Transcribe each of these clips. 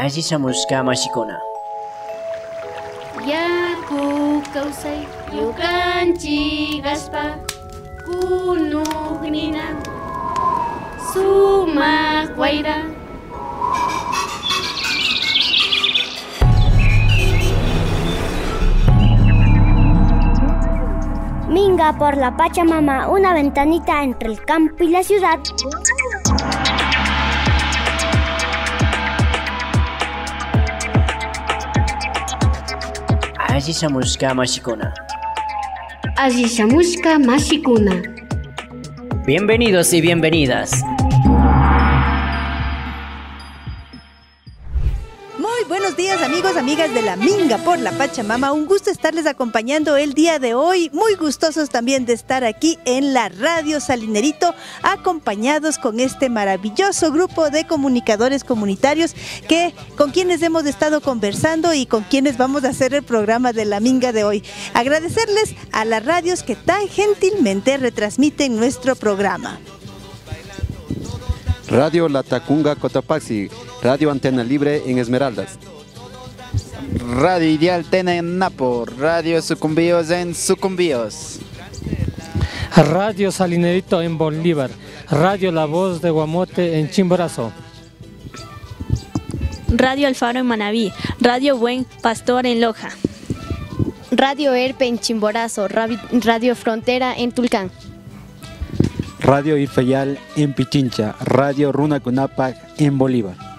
Allí samuska mashikuna. Yaku kawsay yukanchik aspa kunugnina sumak wayra Minga por la Pachamama, una ventanita entre el campo y la ciudad. Allí samuska mashikuna. Allí shamushka mashikuna Bienvenidos y bienvenidas. De la Minga por la Pachamama. Un gusto estarles acompañando el día de hoy. Muy gustosos también de estar aquí en la Radio Salinerito, acompañados con este maravilloso grupo de comunicadores comunitarios que con quienes hemos estado conversando y con quienes vamos a hacer el programa de la Minga de hoy. Agradecerles a las radios que tan gentilmente retransmiten nuestro programa. Radio Latacunga Cotopaxi, Radio Antena Libre en Esmeraldas. Radio Ideal Tena en Napo, Radio Sucumbíos en Sucumbíos. Radio Salinerito en Bolívar, Radio La Voz de Guamote en Chimborazo. Radio Alfaro en Manabí, Radio Buen Pastor en Loja. Radio Erpe en Chimborazo, Radio Frontera en Tulcán. Radio Irfeyal en Pichincha, Radio Runa Cunapac en Bolívar.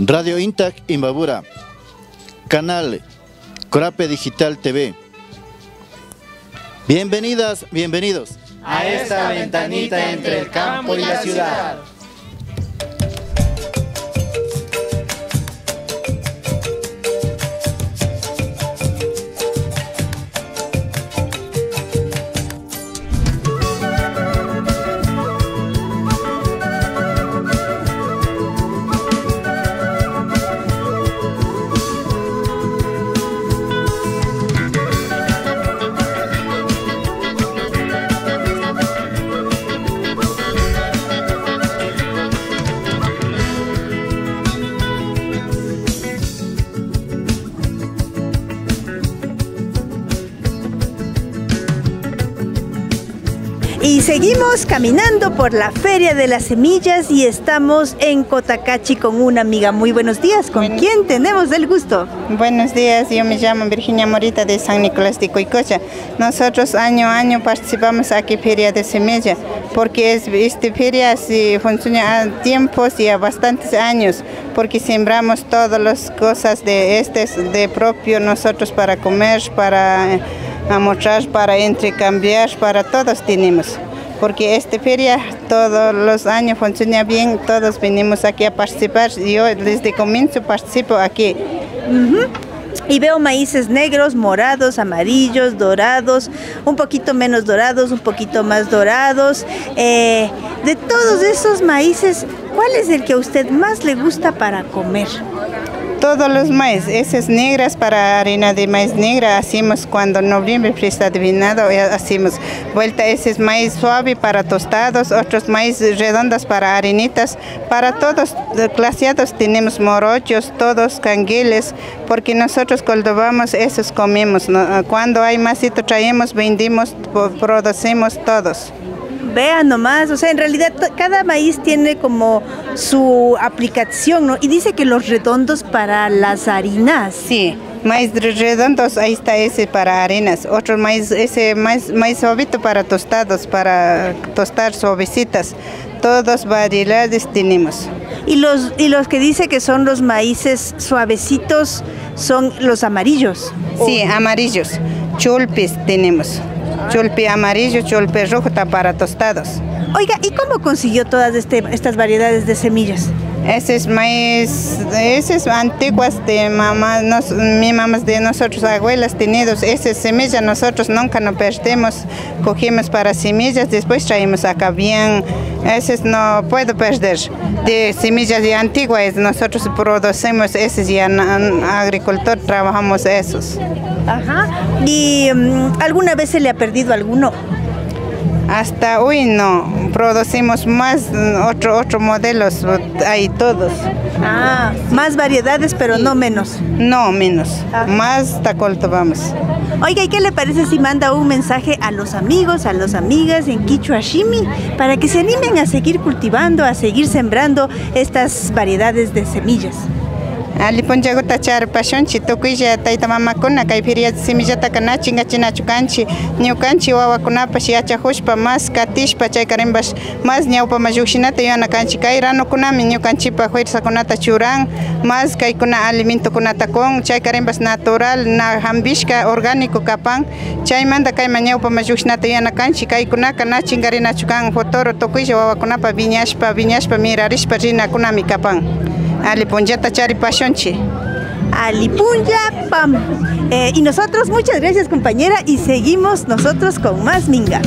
Radio Intac en Babura, Canal Corape Digital TV. Bienvenidas, bienvenidos a esta ventanita entre el campo y la ciudad. Seguimos caminando por la Feria de las Semillas y estamos en Cotacachi con una amiga. Muy buenos días. ¿Con quién tenemos el gusto? Buenos días, yo me llamo Virginia Morita de San Nicolás de Coicocha. Nosotros año a año participamos aquí Feria de Semilla porque es, esta feria sí, funciona a tiempos y a bastantes años porque sembramos todas las cosas de este de propio nosotros para comer, para a mostrar, para intercambiar, para todos tenemos. Porque esta feria todos los años funciona bien, todos venimos aquí a participar. Yo desde comienzo participo aquí. Y veo maíces negros, morados, amarillos, dorados, un poquito menos dorados, un poquito más dorados. Eh, de todos esos maíces, ¿cuál es el que a usted más le gusta para comer? Todos los maíz, esas negras para harina de maíz negra hacemos cuando noviembre está adivinado, hacemos vuelta ese es maíz suave para tostados, otros maíz redondas para harinitas, para todos glaciados tenemos morochos, todos canguiles, porque nosotros cuando vamos esos comemos, cuando hay masito traemos, vendimos, producimos todos. Vean nomás, o sea, en realidad cada maíz tiene como su aplicación, ¿no? Y dice que los redondos para las harinas. Sí, maíz redondos, ahí está ese para harinas. Otro maíz, ese maíz, maíz suavito para tostados, para tostar suavecitas. Todas variedades tenemos. Y los, y los que dice que son los maíces suavecitos son los amarillos. Sí, amarillos. Chulpis tenemos. Chulpe amarillo, chulpe rojo está para tostados. Oiga, ¿y cómo consiguió todas este, estas variedades de semillas? Ese es maíz, esas antiguas de mamá, nos, mi mamá de nosotros, abuelas tenidos, esa semilla nosotros nunca nos perdemos, cogimos para semillas, después traemos acá bien, ese no puedo perder, de semillas de antiguas, nosotros producimos esos y en, agricultor trabajamos esos. Ajá, ¿y um, alguna vez se le ha perdido alguno? Hasta hoy no, producimos más otro, otro modelos, hay todos. Ah, más variedades, pero no menos. No, menos. Más tacolto vamos. Oiga, ¿y qué le parece si manda un mensaje a los amigos, a las amigas en Quichua Shimi para que se animen a seguir cultivando, a seguir sembrando estas variedades de semillas? Alipunchakuta charpashunchi tukuylla tayta mamakuna kay feria semillata nachin achinachu kanchi ñukanchik wawakunapash yachajushpa mas katishpa chaykarimbash mas ñawpama llukshinata yuyana kanchik kay ranukunami ñukanchikpa fuerzakunata churan mas kaykuna alimentokunata kun chaykarimbash natural na hambishka orgánico kapan chaymanta kayma ñawpama llukshinata yuyana kanchik kaykunaka na chingarinachu kan futuro tukuylla wawakunapa viñashpa viñashpa mirarishpa rinakunami kapan Alipunjata charipashonchi. Alipunja Pam. Eh, y nosotros, muchas gracias compañera y seguimos nosotros con más Minga.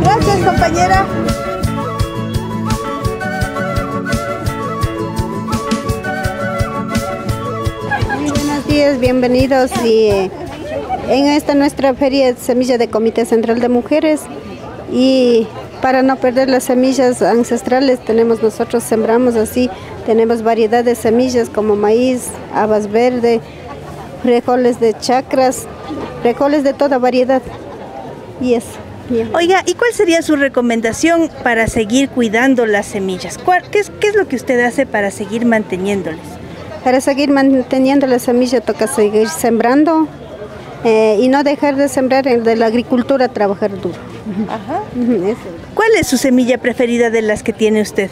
Gracias compañera. Buenos días, bienvenidos y en esta nuestra feria de semilla de Comité Central de Mujeres y para no perder las semillas ancestrales tenemos nosotros sembramos así tenemos variedad de semillas como maíz, habas verde, frijoles de chacras, frijoles de toda variedad. Y eso. Oiga, ¿y cuál sería su recomendación para seguir cuidando las semillas? Qué es, ¿Qué es lo que usted hace para seguir manteniéndoles? Para seguir manteniendo la semilla toca seguir sembrando eh, y no dejar de sembrar de la agricultura, trabajar duro. Ajá. ¿Cuál es su semilla preferida de las que tiene usted?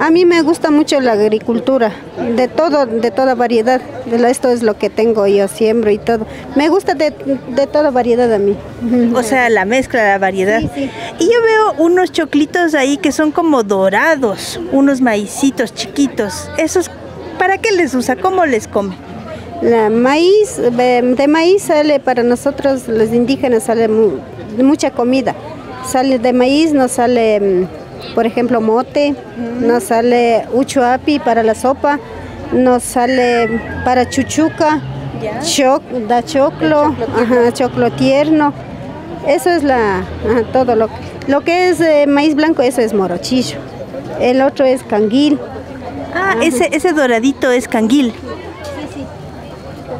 A mí me gusta mucho la agricultura, de todo, de toda variedad. Esto es lo que tengo, yo siembro y todo. Me gusta de, toda variedad a mí. O sea, la mezcla, la variedad. Y yo veo unos choclitos ahí que son como dorados, unos maicitos chiquitos. ¿Esos para qué les usa? ¿Cómo les come? La maíz, de maíz sale para nosotros los indígenas sale mucha comida. Sale de maíz, nos sale mm, por ejemplo, mote, nos sale uchuapi para la sopa, nos sale para chuchuca, choc, da choclo, choclo tierno. Eso es la, todo lo, lo que es eh, maíz blanco, eso es morochillo. El otro es canguil. Ah, ese, ese doradito es canguil. Sí, sí,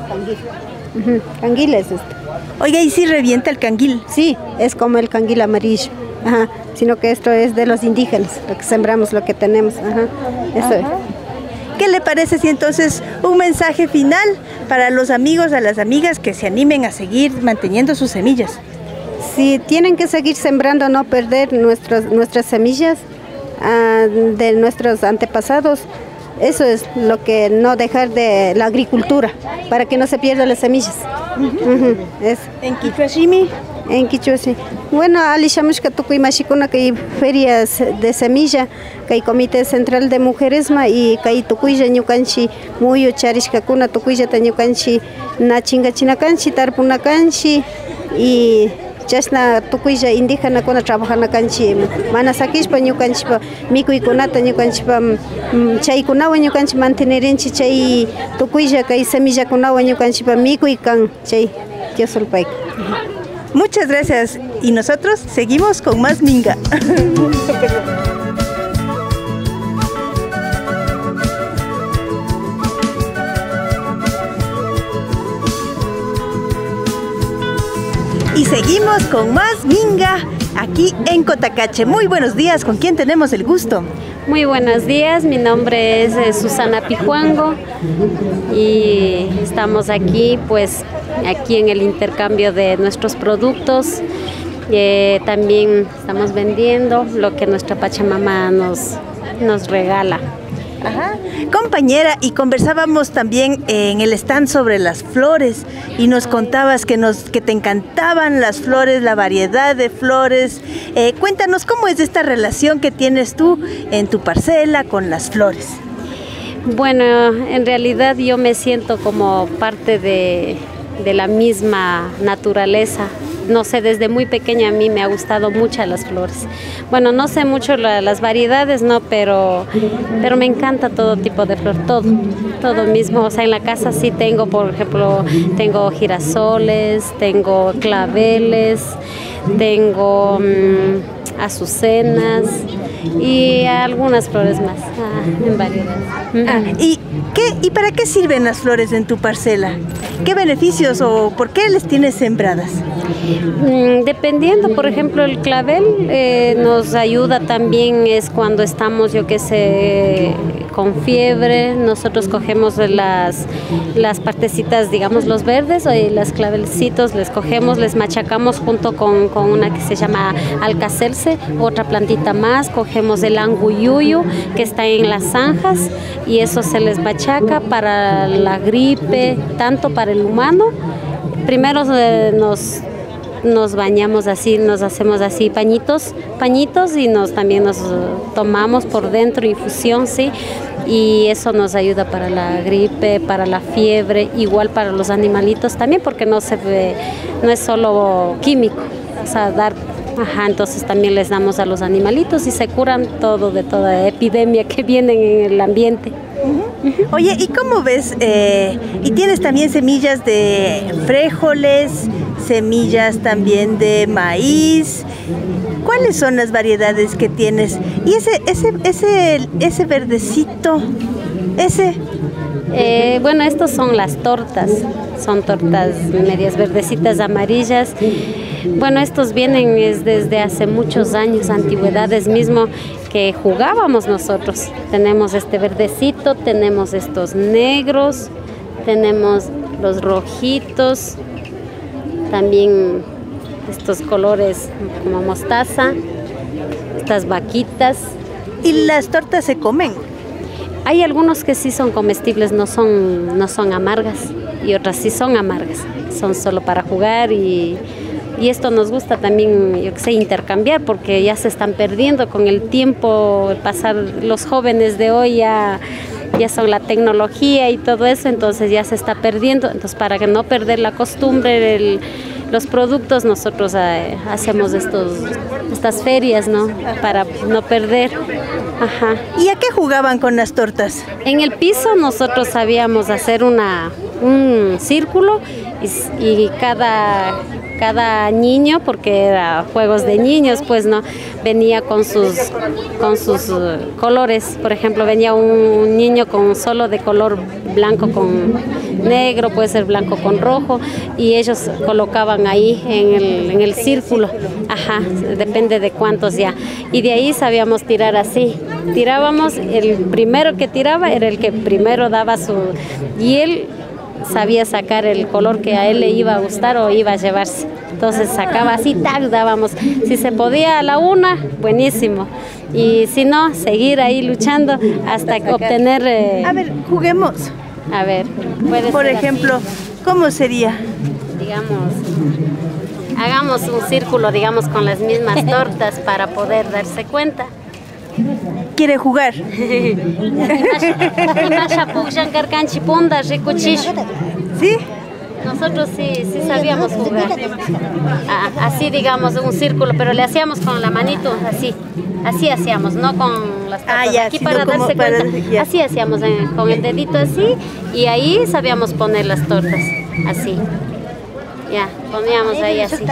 canguil. Canguil es esto. Oiga, ¿y si revienta el canguil? Sí, es como el canguil amarillo. Ajá, sino que esto es de los indígenas, lo que sembramos, lo que tenemos. Ajá, eso ¿Qué le parece si entonces un mensaje final para los amigos, a las amigas que se animen a seguir manteniendo sus semillas? Si tienen que seguir sembrando, no perder nuestras, nuestras semillas ah, de nuestros antepasados, eso es lo que no dejar de la agricultura, para que no se pierdan las semillas. ¿En Kichuashimi? En Kichuashimi. Bueno, alishamushka tukuy mashikuna kay ferias de semilla, kay Comité Central de Mujeresma y kay tukuylla ñukanchi muyu charishkakuna tukuyllata ñukanchi nachingachinakanchi, tarpunakanchi y chashna tukuylla indígenakuna trabajanakanchi mana sakishpa ñukanchikpa mikuykunata ñukanchikpa chaykunawan ñukanchik mantenerinchik chay tukuylla kay semillakunawan ñukanchikpa mikuykan chay tiosolpayka Muchas gracias y nosotros seguimos con más Minga. Y seguimos con más Minga aquí en Cotacache. Muy buenos días, ¿con quién tenemos el gusto? Muy buenos días, mi nombre es eh, Susana Pijuango y estamos aquí pues aquí en el intercambio de nuestros productos. Eh, también estamos vendiendo lo que nuestra Pachamama nos, nos regala. Compañera, y conversábamos también en el stand sobre las flores y nos contabas que, nos, que te encantaban las flores, la variedad de flores. Eh, cuéntanos cómo es esta relación que tienes tú en tu parcela con las flores. Bueno, en realidad yo me siento como parte de, de la misma naturaleza no sé, desde muy pequeña a mí me ha gustado mucho las flores. Bueno, no sé mucho las variedades, no, pero, pero me encanta todo tipo de flor, todo, todo mismo. O sea, en la casa sí tengo, por ejemplo, tengo girasoles, tengo claveles, tengo mm, azucenas y algunas flores más ah, en variedad. Ah, ¿y, ¿Y para qué sirven las flores en tu parcela? ¿Qué beneficios o por qué les tienes sembradas? Mm, dependiendo, por ejemplo, el clavel eh, nos ayuda también es cuando estamos, yo qué sé, con fiebre, nosotros cogemos las, las partecitas, digamos, los verdes, o las clavelcitos, les cogemos, les machacamos junto con, con una que se llama alcacelce, otra plantita más, cogemos el anguyuyu que está en las zanjas y eso se les machaca para la gripe, tanto para el humano. Primero eh, nos nos bañamos así, nos hacemos así pañitos, pañitos y nos también nos tomamos por dentro infusión, sí, y eso nos ayuda para la gripe, para la fiebre, igual para los animalitos también, porque no se ve, no es solo químico, o sea, dar Ajá, entonces también les damos a los animalitos y se curan todo de toda epidemia que viene en el ambiente. Oye, ¿y cómo ves? Eh, y tienes también semillas de frijoles, semillas también de maíz. ¿Cuáles son las variedades que tienes? Y ese, ese, ese, ese verdecito, ese. Eh, bueno, estos son las tortas, son tortas medias verdecitas amarillas bueno, estos vienen desde hace muchos años, antigüedades mismo, que jugábamos nosotros. Tenemos este verdecito, tenemos estos negros, tenemos los rojitos, también estos colores como mostaza, estas vaquitas. ¿Y las tortas se comen? Hay algunos que sí son comestibles, no son, no son amargas, y otras sí son amargas, son solo para jugar y y esto nos gusta también, yo que sé, intercambiar porque ya se están perdiendo con el tiempo, pasar, los jóvenes de hoy ya, ya son la tecnología y todo eso, entonces ya se está perdiendo, entonces para que no perder la costumbre, los productos nosotros eh, hacemos estos, estas ferias, ¿no? Para no perder. Ajá. ¿Y a qué jugaban con las tortas? En el piso nosotros sabíamos hacer una, un círculo y, cada cada niño, porque era juegos de niños, pues no, venía con sus, con sus uh, colores. Por ejemplo, venía un niño con solo de color blanco con negro, puede ser blanco con rojo, y ellos colocaban ahí en el, en el círculo. Ajá, depende de cuántos ya. Y de ahí sabíamos tirar así. Tirábamos, el primero que tiraba era el que primero daba su... Y él sabía sacar el color que a él le iba a gustar o iba a llevarse. Entonces sacaba así, tag, dábamos. Si se podía a la una, buenísimo. Y si no, seguir ahí luchando hasta obtener... Eh, a ver, juguemos. A ver, Por ejemplo, ¿cómo sería? Digamos, hagamos un círculo, digamos, con las mismas tortas para poder darse cuenta. ¿Quiere jugar? ¿Sí? Nosotros sí, sí sabíamos jugar. Ah, así digamos, un círculo, pero le hacíamos con la manito, así. Así hacíamos, no con las ah, ya, Aquí para darse cuenta. así hacíamos, eh, con el dedito así, y ahí sabíamos poner las tortas, así. Ya, poníamos ahí así.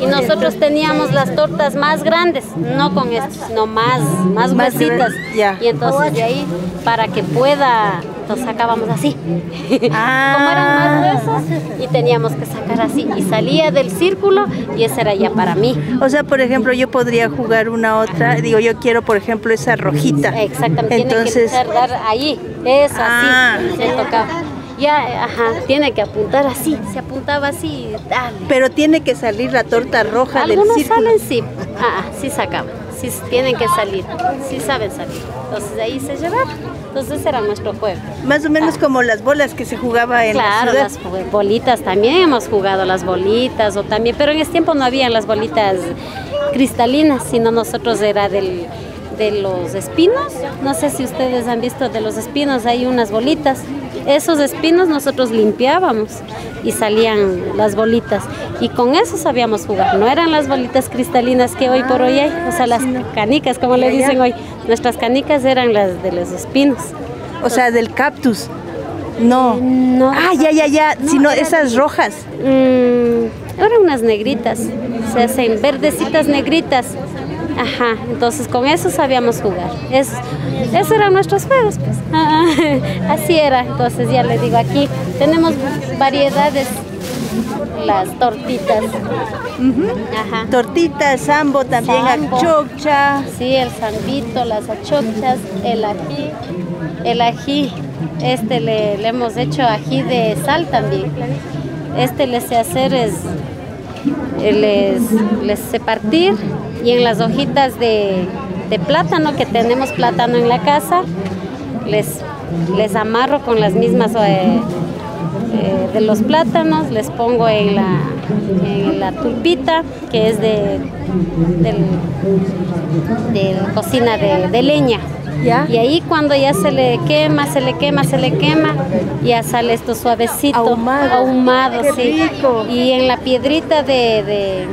Y nosotros teníamos las tortas más grandes, no con estas, sino más, más gruesitas. Y entonces de ahí, para que pueda, nos sacábamos así. Ah. Como eran más gruesos, y teníamos que sacar así. Y salía del círculo y ese era ya para mí. O sea, por ejemplo, yo podría jugar una otra, digo, yo quiero, por ejemplo, esa rojita. Exactamente, entonces... tiene que dar ahí, eso, así, ah. se tocaba ya, ajá, tiene que apuntar así, se apuntaba así, dale. Pero tiene que salir la torta roja Algunos del salen, sí, ah, sí sacaban, sí tienen que salir, sí saben salir. Entonces de ahí se llevaban. Entonces era nuestro juego. Más o menos como las bolas que se jugaba en la ciudad. las bolitas también hemos jugado las bolitas o también, pero en ese tiempo no habían las bolitas cristalinas, sino nosotros era del de los espinos. No sé si ustedes han visto de los espinos, hay unas bolitas. Esos espinos nosotros limpiábamos y salían las bolitas. Y con eso sabíamos jugar. No eran las bolitas cristalinas que hoy por hoy hay, o sea, las canicas, como le dicen hoy. Nuestras canicas eran las de los espinos. O sea, del cactus. No. no. Ah, ya, ya, ya. sino esas rojas. Mm, eran unas negritas. se hacen verdecitas negritas. Ajá, entonces con eso sabíamos jugar. Es, esos eran nuestros juegos, pues. así era. Entonces ya le digo, aquí tenemos variedades, las tortitas. Ajá. Tortitas, sambo, también Sambo. achocha. Sí, el zambito, las achochas, el ají. El ají, este le, le hemos hecho ají de sal también. Este le sé hacer es, les, les sé partir y en las hojitas de, de plátano, que tenemos plátano en la casa, les, les amarro con las mismas eh, eh, de los plátanos, les pongo en la, en la tulpita, que es de, del- de cocina de, de Y ahí cuando ya se le quema, se le quema, se le quema, ya sale esto suavecito, ahumado, Qué sí. rico. Y en la piedrita de, de,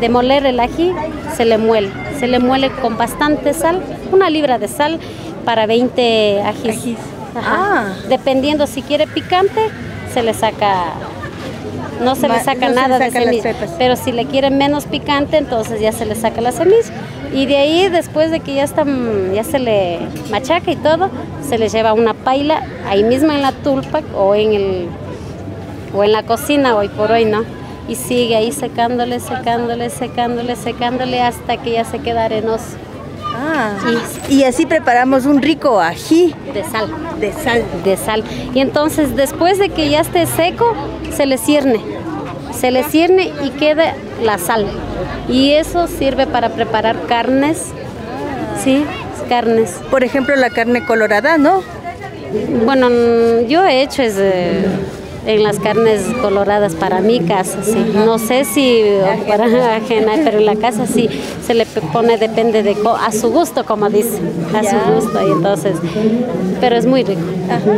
de moler el ají se le muele, se le muele con bastante sal, una libra de sal para 20 ajís. Ajá. Dependiendo si quiere picante, se le saca no se le saca no se le nada de semilla, pero si le quiere menos picante, entonces ya se le saca la semilla. Y de ahí, después de que ya está, mm, ya se le machaca y todo, se le lleva una paila ahí mismo en la tulpa o en el o en la cocina hoy por hoy, ¿no? Y sigue ahí secándole, secándole, secándole, secándole hasta que ya se queda arenoso. Ah, y así preparamos un rico ají. De sal. De sal. De sal. Y entonces después de que ya esté seco, se le cierne. Se le cierne y queda la sal. Y eso sirve para preparar carnes. Sí, carnes. Por ejemplo, la carne colorada, ¿no? Bueno, yo he hecho es, en las carnes coloradas para mi casa, sí. No sé si para ajena, pero en la casa sí se le pone, depende de a su gusto, como dice, a su gusto. Y entonces, pero es muy rico,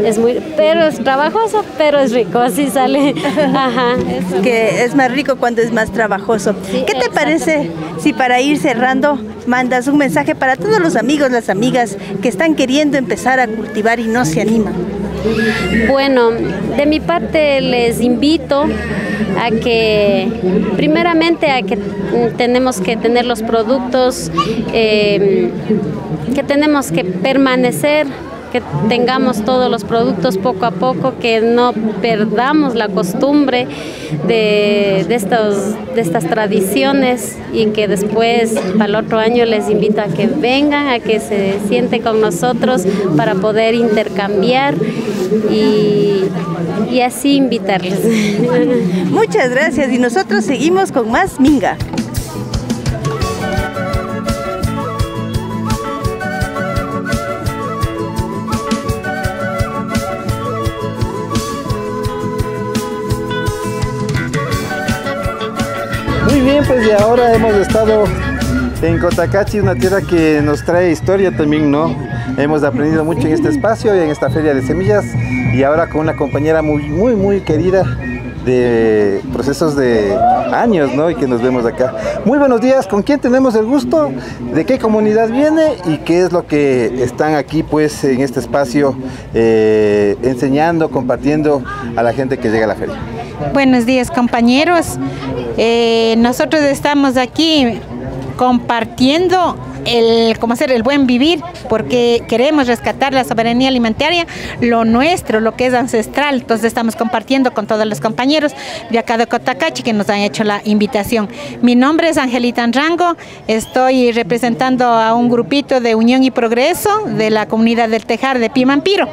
es muy, pero es trabajoso, pero es rico, así sale. Ajá. Es que es más rico cuando es más trabajoso. ¿Qué te parece si para ir cerrando mandas un mensaje para todos los amigos, las amigas que están queriendo empezar a cultivar y no se animan? Bueno, de mi parte les invito a que, primeramente, a que tenemos que tener los productos, eh, que tenemos que permanecer, que tengamos todos los productos poco a poco, que no perdamos la costumbre de, de estos, de estas tradiciones y que después, para el otro año, les invito a que vengan, a que se sienten con nosotros para poder intercambiar y, y así invitarles. Muchas gracias y nosotros seguimos con más Minga. Bien, pues y ahora hemos estado en Cotacachi, una tierra que nos trae historia también, ¿no? Hemos aprendido mucho en este espacio y en esta feria de semillas y ahora con una compañera muy, muy, muy querida de procesos de años, ¿no? Y que nos vemos acá. Muy buenos días, ¿con quién tenemos el gusto? ¿De qué comunidad viene? ¿Y qué es lo que están aquí, pues, en este espacio eh, enseñando, compartiendo a la gente que llega a la feria? Buenos días compañeros. Eh, nosotros estamos aquí compartiendo el cómo hacer el buen vivir porque queremos rescatar la soberanía alimentaria, lo nuestro, lo que es ancestral. Entonces estamos compartiendo con todos los compañeros de acá de Cotacachi que nos han hecho la invitación. Mi nombre es Angelita Rango, estoy representando a un grupito de Unión y Progreso de la comunidad del Tejar de Pimampiro.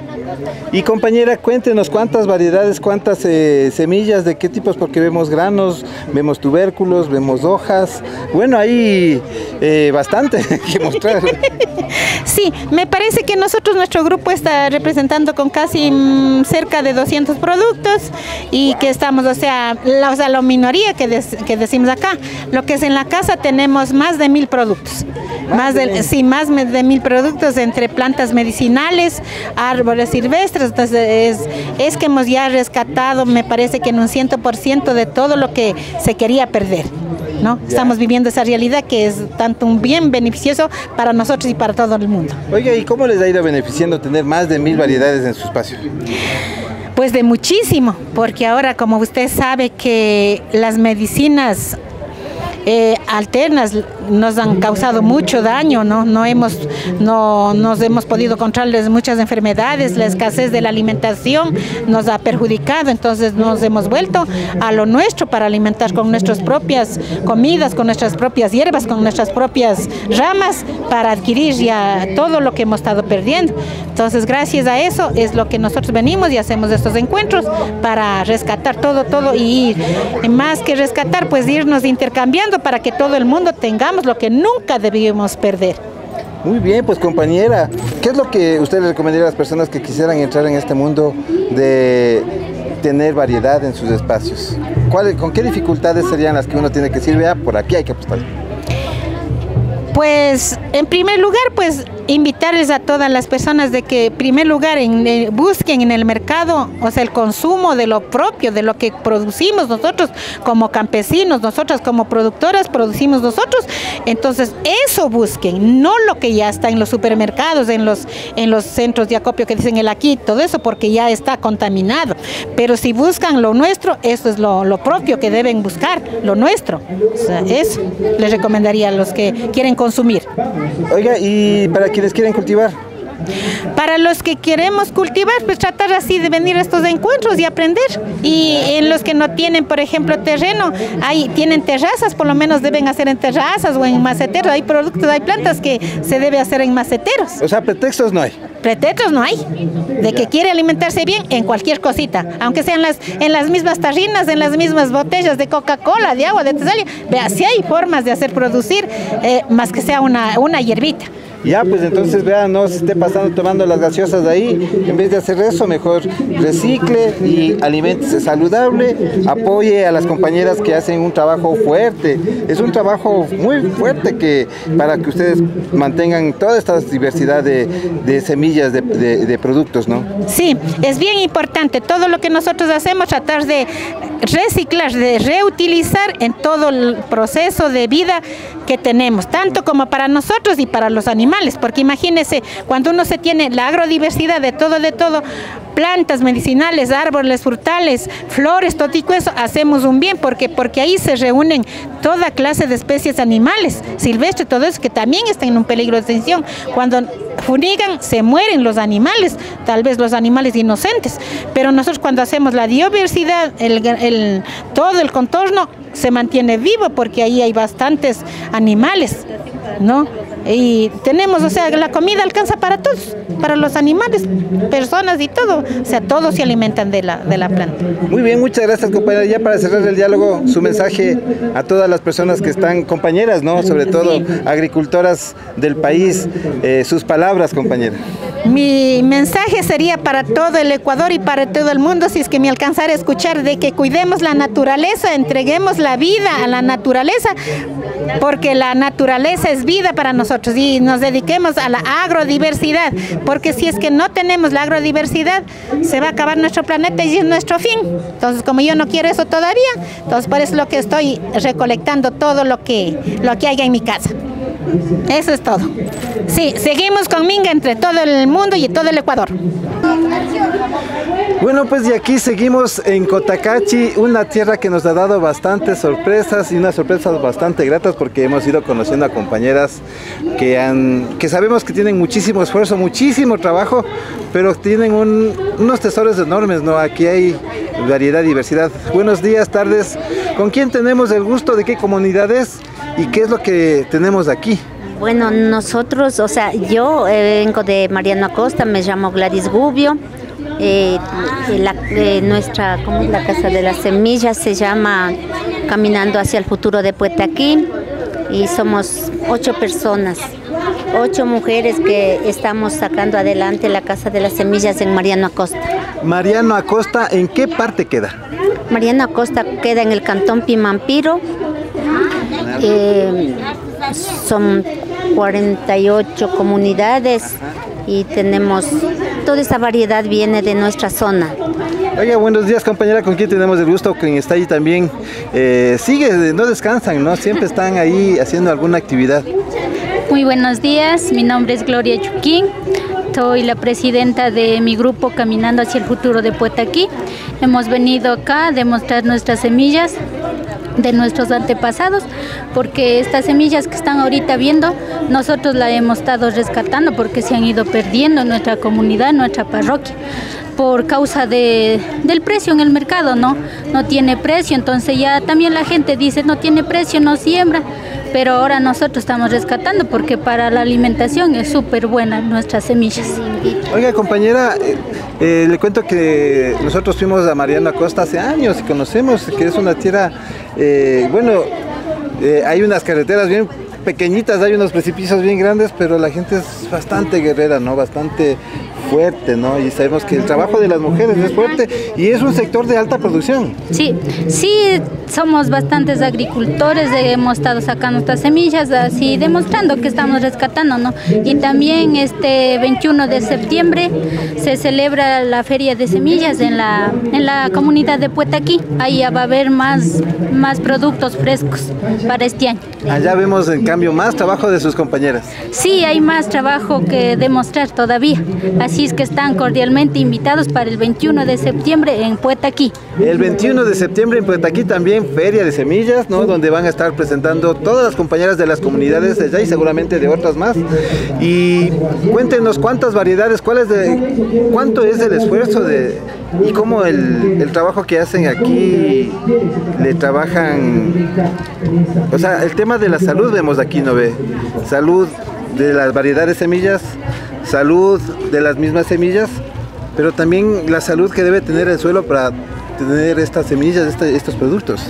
Y compañera, cuéntenos cuántas variedades, cuántas eh, semillas, de qué tipos, porque vemos granos, vemos tubérculos, vemos hojas. Bueno, hay eh, bastante que mostrar. Sí, me parece que nosotros, nuestro grupo está representando con casi mm, cerca de 200 productos y que estamos, o sea, la, o sea, la minoría que, des- que decimos acá, lo que es en la casa tenemos más de mil productos. Más de, sí, más de mil productos entre plantas medicinales, árboles silvestres. Entonces, es, es que hemos ya rescatado, me parece que en un 100% de todo lo que se quería perder. ¿No? Estamos viviendo esa realidad que es tanto un bien beneficioso para nosotros y para todo el mundo. Oiga, ¿y cómo les ha ido beneficiando tener más de mil variedades en su espacio? Pues de muchísimo, porque ahora como usted sabe que las medicinas eh, alternas nos han causado mucho daño, ¿no? No hemos, no nos hemos podido controlar muchas enfermedades, la escasez de la alimentación nos ha perjudicado, entonces nos hemos vuelto a lo nuestro para alimentar con nuestras propias comidas, con nuestras propias hierbas, con nuestras propias ramas para adquirir ya todo lo que hemos estado perdiendo. Entonces, gracias a eso es lo que nosotros venimos y hacemos estos encuentros para rescatar todo, todo y más que rescatar, pues irnos intercambiando para que todo el mundo tengamos lo que nunca debíamos perder. Muy bien, pues compañera, ¿qué es lo que usted le recomendaría a las personas que quisieran entrar en este mundo de tener variedad en sus espacios? ¿Cuál, ¿Con qué dificultades serían las que uno tiene que decir, vea, por aquí hay que apostar? Pues en primer lugar, pues invitarles a todas las personas de que en primer lugar en, eh, busquen en el mercado, o sea, el consumo de lo propio, de lo que producimos nosotros como campesinos, nosotras como productoras producimos nosotros. Entonces, eso busquen, no lo que ya está en los supermercados, en los en los centros de acopio que dicen el aquí, todo eso porque ya está contaminado. Pero si buscan lo nuestro, eso es lo, lo propio que deben buscar, lo nuestro. Eso les recomendaría a los que quieren consumir. Oiga, y para quienes quieren cultivar, Para los que queremos cultivar, pues tratar así de venir a estos encuentros y aprender. Y en los que no tienen, por ejemplo, terreno, hay, tienen terrazas, por lo menos deben hacer en terrazas o en maceteros. Hay productos, hay plantas que se debe hacer en maceteros. o sea, pretextos no hay. Pretextos no hay. De que quiere alimentarse bien en cualquier cosita, aunque sean las, en las mismas tarrinas, en las mismas botellas de Coca-Cola, de agua, de tesalia. Vea, si hay formas de hacer producir, eh, más que sea una, una hierbita. Ya, pues entonces vean, no se esté pasando tomando las gaseosas de ahí. En vez de hacer eso, mejor recicle y aliméntese saludable. Apoye a las compañeras que hacen un trabajo fuerte. Es un trabajo muy fuerte que para que ustedes mantengan toda esta diversidad de, de semillas, de, de- de productos, ¿no? Sí, es bien importante todo lo que nosotros hacemos, tratar de reciclar, de reutilizar en todo el proceso de vida que tenemos, tanto como para nosotros y para los animales, porque imagínense, cuando uno se tiene la agrodiversidad de todo, de todo, plantas medicinales, árboles frutales, flores, todo eso, hacemos un bien, porque porque ahí se reúnen toda clase de especies animales, silvestres, todo eso que también están en un peligro de extinción. Cuando funigan, se mueren los animales, tal vez los animales inocentes, pero nosotros cuando hacemos la biodiversidad, el- todo el contorno se mantiene vivo porque ahí hay bastantes animales, ¿no? Y tenemos, o sea, la comida alcanza para todos, para los animales, personas y todo, o sea, todos se alimentan de la, de la planta. Muy bien, muchas gracias compañera. Ya para cerrar el diálogo, su mensaje a todas las personas que están compañeras, ¿no? Sobre todo agricultoras del país, eh, sus palabras, compañera. Mi mensaje sería para todo el Ecuador y para todo el mundo, si es que me alcanzara a escuchar, de que cuidemos la naturaleza, entreguemos la vida a la naturaleza, porque la naturaleza es vida para nosotros y nos dediquemos a la agrodiversidad, porque si es que no tenemos la agrodiversidad, se va a acabar nuestro planeta y es nuestro fin. Entonces, como yo no quiero eso todavía, entonces por eso es lo que estoy recolectando todo lo que, lo que haya en mi casa. Eso es todo. Sí, seguimos con Minga entre todo el mundo y todo el Ecuador. Bueno, pues y aquí seguimos en Cotacachi, una tierra que nos ha dado bastantes sorpresas y unas sorpresas bastante gratas porque hemos ido conociendo a compañeras que han, que sabemos que tienen muchísimo esfuerzo, muchísimo trabajo, pero tienen un- unos tesoros enormes, ¿no? Aquí hay variedad, diversidad. Buenos días, tardes. ¿Con quién tenemos el gusto? ¿De qué comunidad es? ¿Y qué es lo que tenemos aquí? Bueno, nosotros, o sea, yo vengo de Mariano Acosta, me llamo Gladys Gubio. Eh, la- eh, nuestra, ¿cómo es la Casa de las Semillas? Se llama Caminando hacia el futuro de Puetaquí y somos ocho personas, ocho mujeres que estamos sacando adelante la Casa de las Semillas en Mariano Acosta. Mariano Acosta, ¿en qué parte queda? Mariano Acosta queda en el cantón Pimampiro. Eh, son 48 comunidades y tenemos toda esa variedad viene de nuestra zona. Oiga, buenos días compañera, ¿con quién tenemos el gusto? Quien está ahí también. Eh, sigue, no descansan, ¿no? Siempre están ahí haciendo alguna actividad. Muy buenos días, mi nombre es Gloria Chuquín, soy la presidenta de mi grupo Caminando hacia el futuro de Puetaquí. Hemos venido acá a demostrar nuestras semillas de nuestros antepasados, porque estas semillas que están ahorita viendo, nosotros la hemos estado rescatando porque se han ido perdiendo en nuestra comunidad, en nuestra parroquia por causa de, del precio en el mercado, ¿no? No tiene precio, entonces ya también la gente dice, no tiene precio, no siembra, pero ahora nosotros estamos rescatando porque para la alimentación es súper buena nuestras semillas. Oiga, compañera, eh, eh, le cuento que nosotros fuimos a Mariano Acosta hace años y conocemos que es una tierra, eh, bueno, hay unas carreteras bien pequeñitas, hay unos precipicios bien grandes, pero la gente es bastante guerrera, ¿no? Bastante fuerte, ¿no? Y sabemos que el trabajo de las mujeres es fuerte y es un sector de alta producción. Sí, sí, somos bastantes agricultores, hemos estado sacando estas semillas, así demostrando que estamos rescatando, ¿no? Y también este 21 de septiembre se celebra la feria de semillas en la, en la comunidad de Puetaquí. Ahí va a haber más, más productos frescos para este año. Allá vemos en cambio más trabajo de sus compañeras. Sí, hay más trabajo que demostrar todavía. Así es que están cordialmente invitados para el 21 de septiembre en Puetaquí. El 21 de septiembre en Puetaquí también feria de semillas, ¿no? Donde van a estar presentando todas las compañeras de las comunidades de allá y seguramente de otras más. Y cuéntenos cuántas variedades, cuál es de, cuánto es el esfuerzo de y cómo el, el trabajo que hacen aquí le trabajan, o sea, el tema de la salud vemos aquí, ¿no ve? Salud de las variedades de semillas, salud de las mismas semillas, pero también la salud que debe tener el suelo para tener estas semillas, estos productos.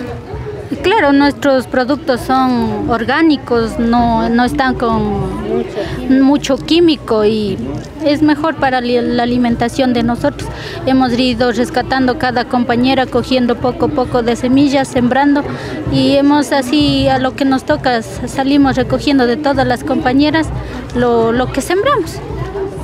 Claro, nuestros productos son orgánicos, no, no están con mucho químico y es mejor para la alimentación de nosotros. Hemos ido rescatando cada compañera, cogiendo poco a poco de semillas, sembrando y hemos así a lo que nos toca salimos recogiendo de todas las compañeras lo, lo que sembramos.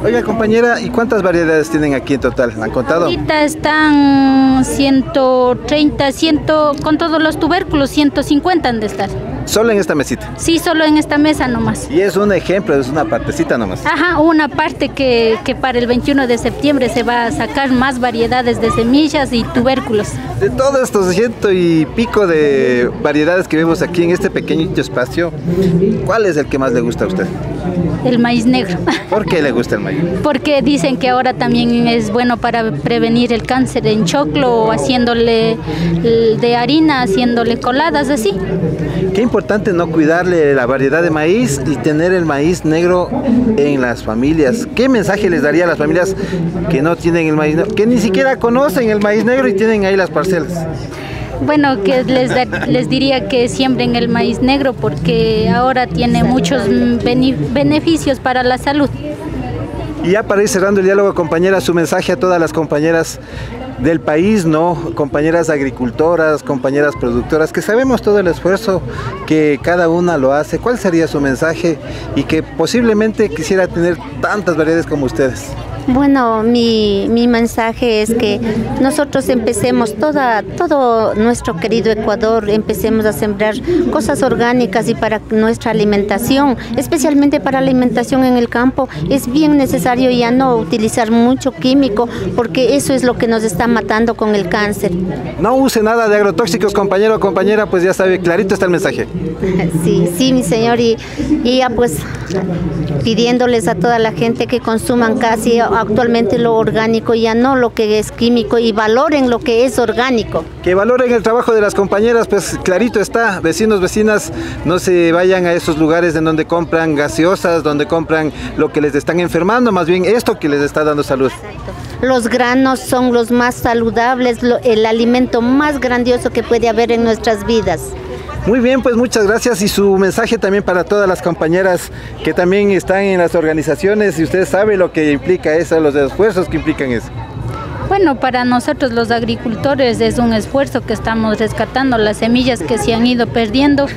Oiga, compañera, ¿y cuántas variedades tienen aquí en total? ¿Han contado? Ahorita están 130, 100, con todos los tubérculos, 150 han de estar. ¿Solo en esta mesita? Sí, solo en esta mesa nomás. Y es un ejemplo, es una partecita nomás. Ajá, una parte que, que para el 21 de septiembre se va a sacar más variedades de semillas y tubérculos. De todos estos ciento y pico de variedades que vemos aquí en este pequeñito espacio, ¿cuál es el que más le gusta a usted? El maíz negro. ¿Por qué le gusta el maíz? Porque dicen que ahora también es bueno para prevenir el cáncer en choclo, haciéndole de harina, haciéndole coladas así. Qué importante no cuidarle la variedad de maíz y tener el maíz negro en las familias. ¿Qué mensaje les daría a las familias que no tienen el maíz negro, que ni siquiera conocen el maíz negro y tienen ahí las parcelas? Bueno, que les, les diría que siembren el maíz negro porque ahora tiene muchos beneficios para la salud. Y ya para ir cerrando el diálogo, compañera, su mensaje a todas las compañeras del país, ¿no? Compañeras agricultoras, compañeras productoras, que sabemos todo el esfuerzo que cada una lo hace. ¿Cuál sería su mensaje? Y que posiblemente quisiera tener tantas variedades como ustedes. Bueno, mi, mi, mensaje es que nosotros empecemos toda, todo nuestro querido Ecuador, empecemos a sembrar cosas orgánicas y para nuestra alimentación, especialmente para alimentación en el campo, es bien necesario ya no utilizar mucho químico porque eso es lo que nos está matando con el cáncer. No use nada de agrotóxicos, compañero o compañera, pues ya sabe, clarito está el mensaje. Sí, sí, mi señor, y, y ya pues pidiéndoles a toda la gente que consuman casi actualmente lo orgánico, ya no lo que es químico y valoren lo que es orgánico. Que valoren el trabajo de las compañeras, pues clarito está, vecinos, vecinas, no se vayan a esos lugares en donde compran gaseosas, donde compran lo que les están enfermando, más bien esto que les está dando salud. Los granos son los más saludables, el alimento más grandioso que puede haber en nuestras vidas. Muy bien, pues muchas gracias y su mensaje también para todas las compañeras que también están en las organizaciones y usted sabe lo que implica eso, los esfuerzos que implican eso. Bueno, para nosotros los agricultores es un esfuerzo que estamos rescatando las semillas que se han ido perdiendo,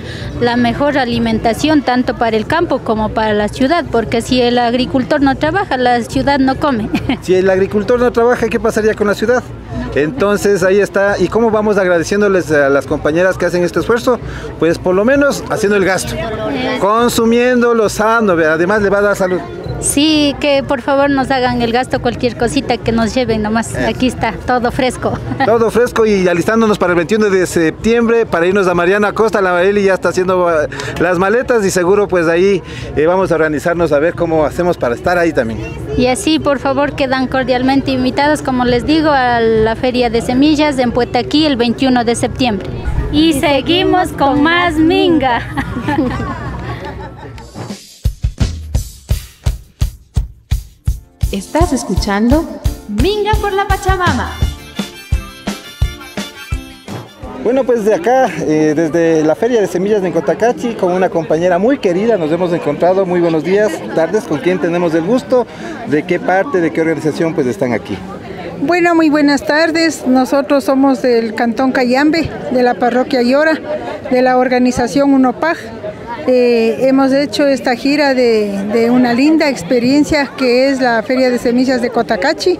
la mejor alimentación tanto para el campo como para la ciudad, porque si el agricultor no trabaja, la ciudad no come. Si el agricultor no trabaja, ¿qué pasaría con la ciudad? Entonces ahí está. ¿Y cómo vamos agradeciéndoles a las compañeras que hacen este esfuerzo? Pues por lo menos haciendo el gasto, consumiendo lo sano, además le va a dar salud. Sí, que por favor nos hagan el gasto, cualquier cosita que nos lleven nomás. Aquí está, todo fresco. Todo fresco y alistándonos para el 21 de septiembre para irnos a Mariana Costa. La Eli ya está haciendo eh, las maletas y seguro pues ahí eh, vamos a organizarnos a ver cómo hacemos para estar ahí también. Y así, por favor, quedan cordialmente invitados, como les digo, a la Feria de Semillas en Puetaquí el 21 de septiembre. Y seguimos con más Minga. Estás escuchando Minga por la Pachamama. Bueno, pues de acá, eh, desde la Feria de Semillas de Cotacachi, con una compañera muy querida, nos hemos encontrado. Muy buenos días, tardes, con quien tenemos el gusto, de qué parte, de qué organización pues están aquí. Bueno, muy buenas tardes. Nosotros somos del Cantón Cayambe, de la parroquia Llora, de la organización UNOPAG. Eh, hemos hecho esta gira de, una linda experiencia que es la Feria de Semillas de Cotacachi.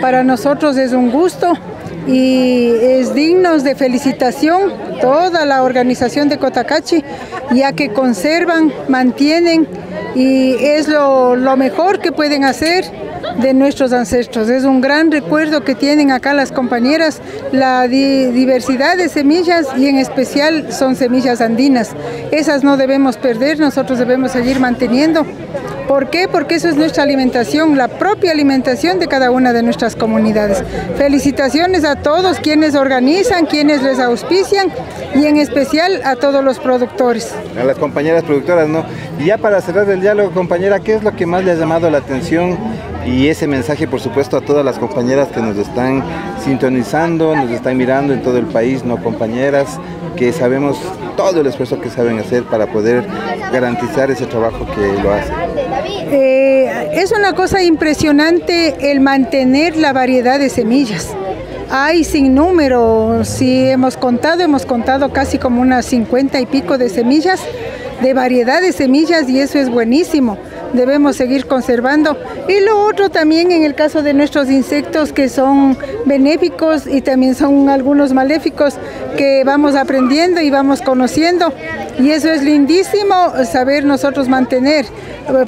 Para nosotros es un gusto y es digno de felicitación toda la organización de Cotacachi, ya que conservan, mantienen y es lo mejor que pueden hacer de nuestros ancestros. Es un gran recuerdo que tienen acá las compañeras, la di diversidad de semillas y en especial son semillas andinas. Esas no debemos perder, nosotros debemos seguir manteniendo. ¿Por qué? Porque eso es nuestra alimentación, la propia alimentación de cada una de nuestras comunidades. Felicitaciones a todos quienes organizan, quienes les auspician y en especial a todos los productores. A las compañeras productoras, ¿no? Y ya para cerrar el diálogo, compañera, ¿qué es lo que más le ha llamado la atención y ese mensaje por supuesto a todas las compañeras que nos están sintonizando, nos están mirando en todo el país, no compañeras, que sabemos todo el esfuerzo que saben hacer para poder garantizar ese trabajo que lo hacen. Eh, es una cosa impresionante el mantener la variedad de semillas. Hay sin número, si hemos contado, hemos contado casi como unas 50 y pico de semillas, de variedad de semillas y eso es buenísimo debemos seguir conservando. Y lo otro también en el caso de nuestros insectos que son benéficos y también son algunos maléficos que vamos aprendiendo y vamos conociendo. Y eso es lindísimo saber nosotros mantener.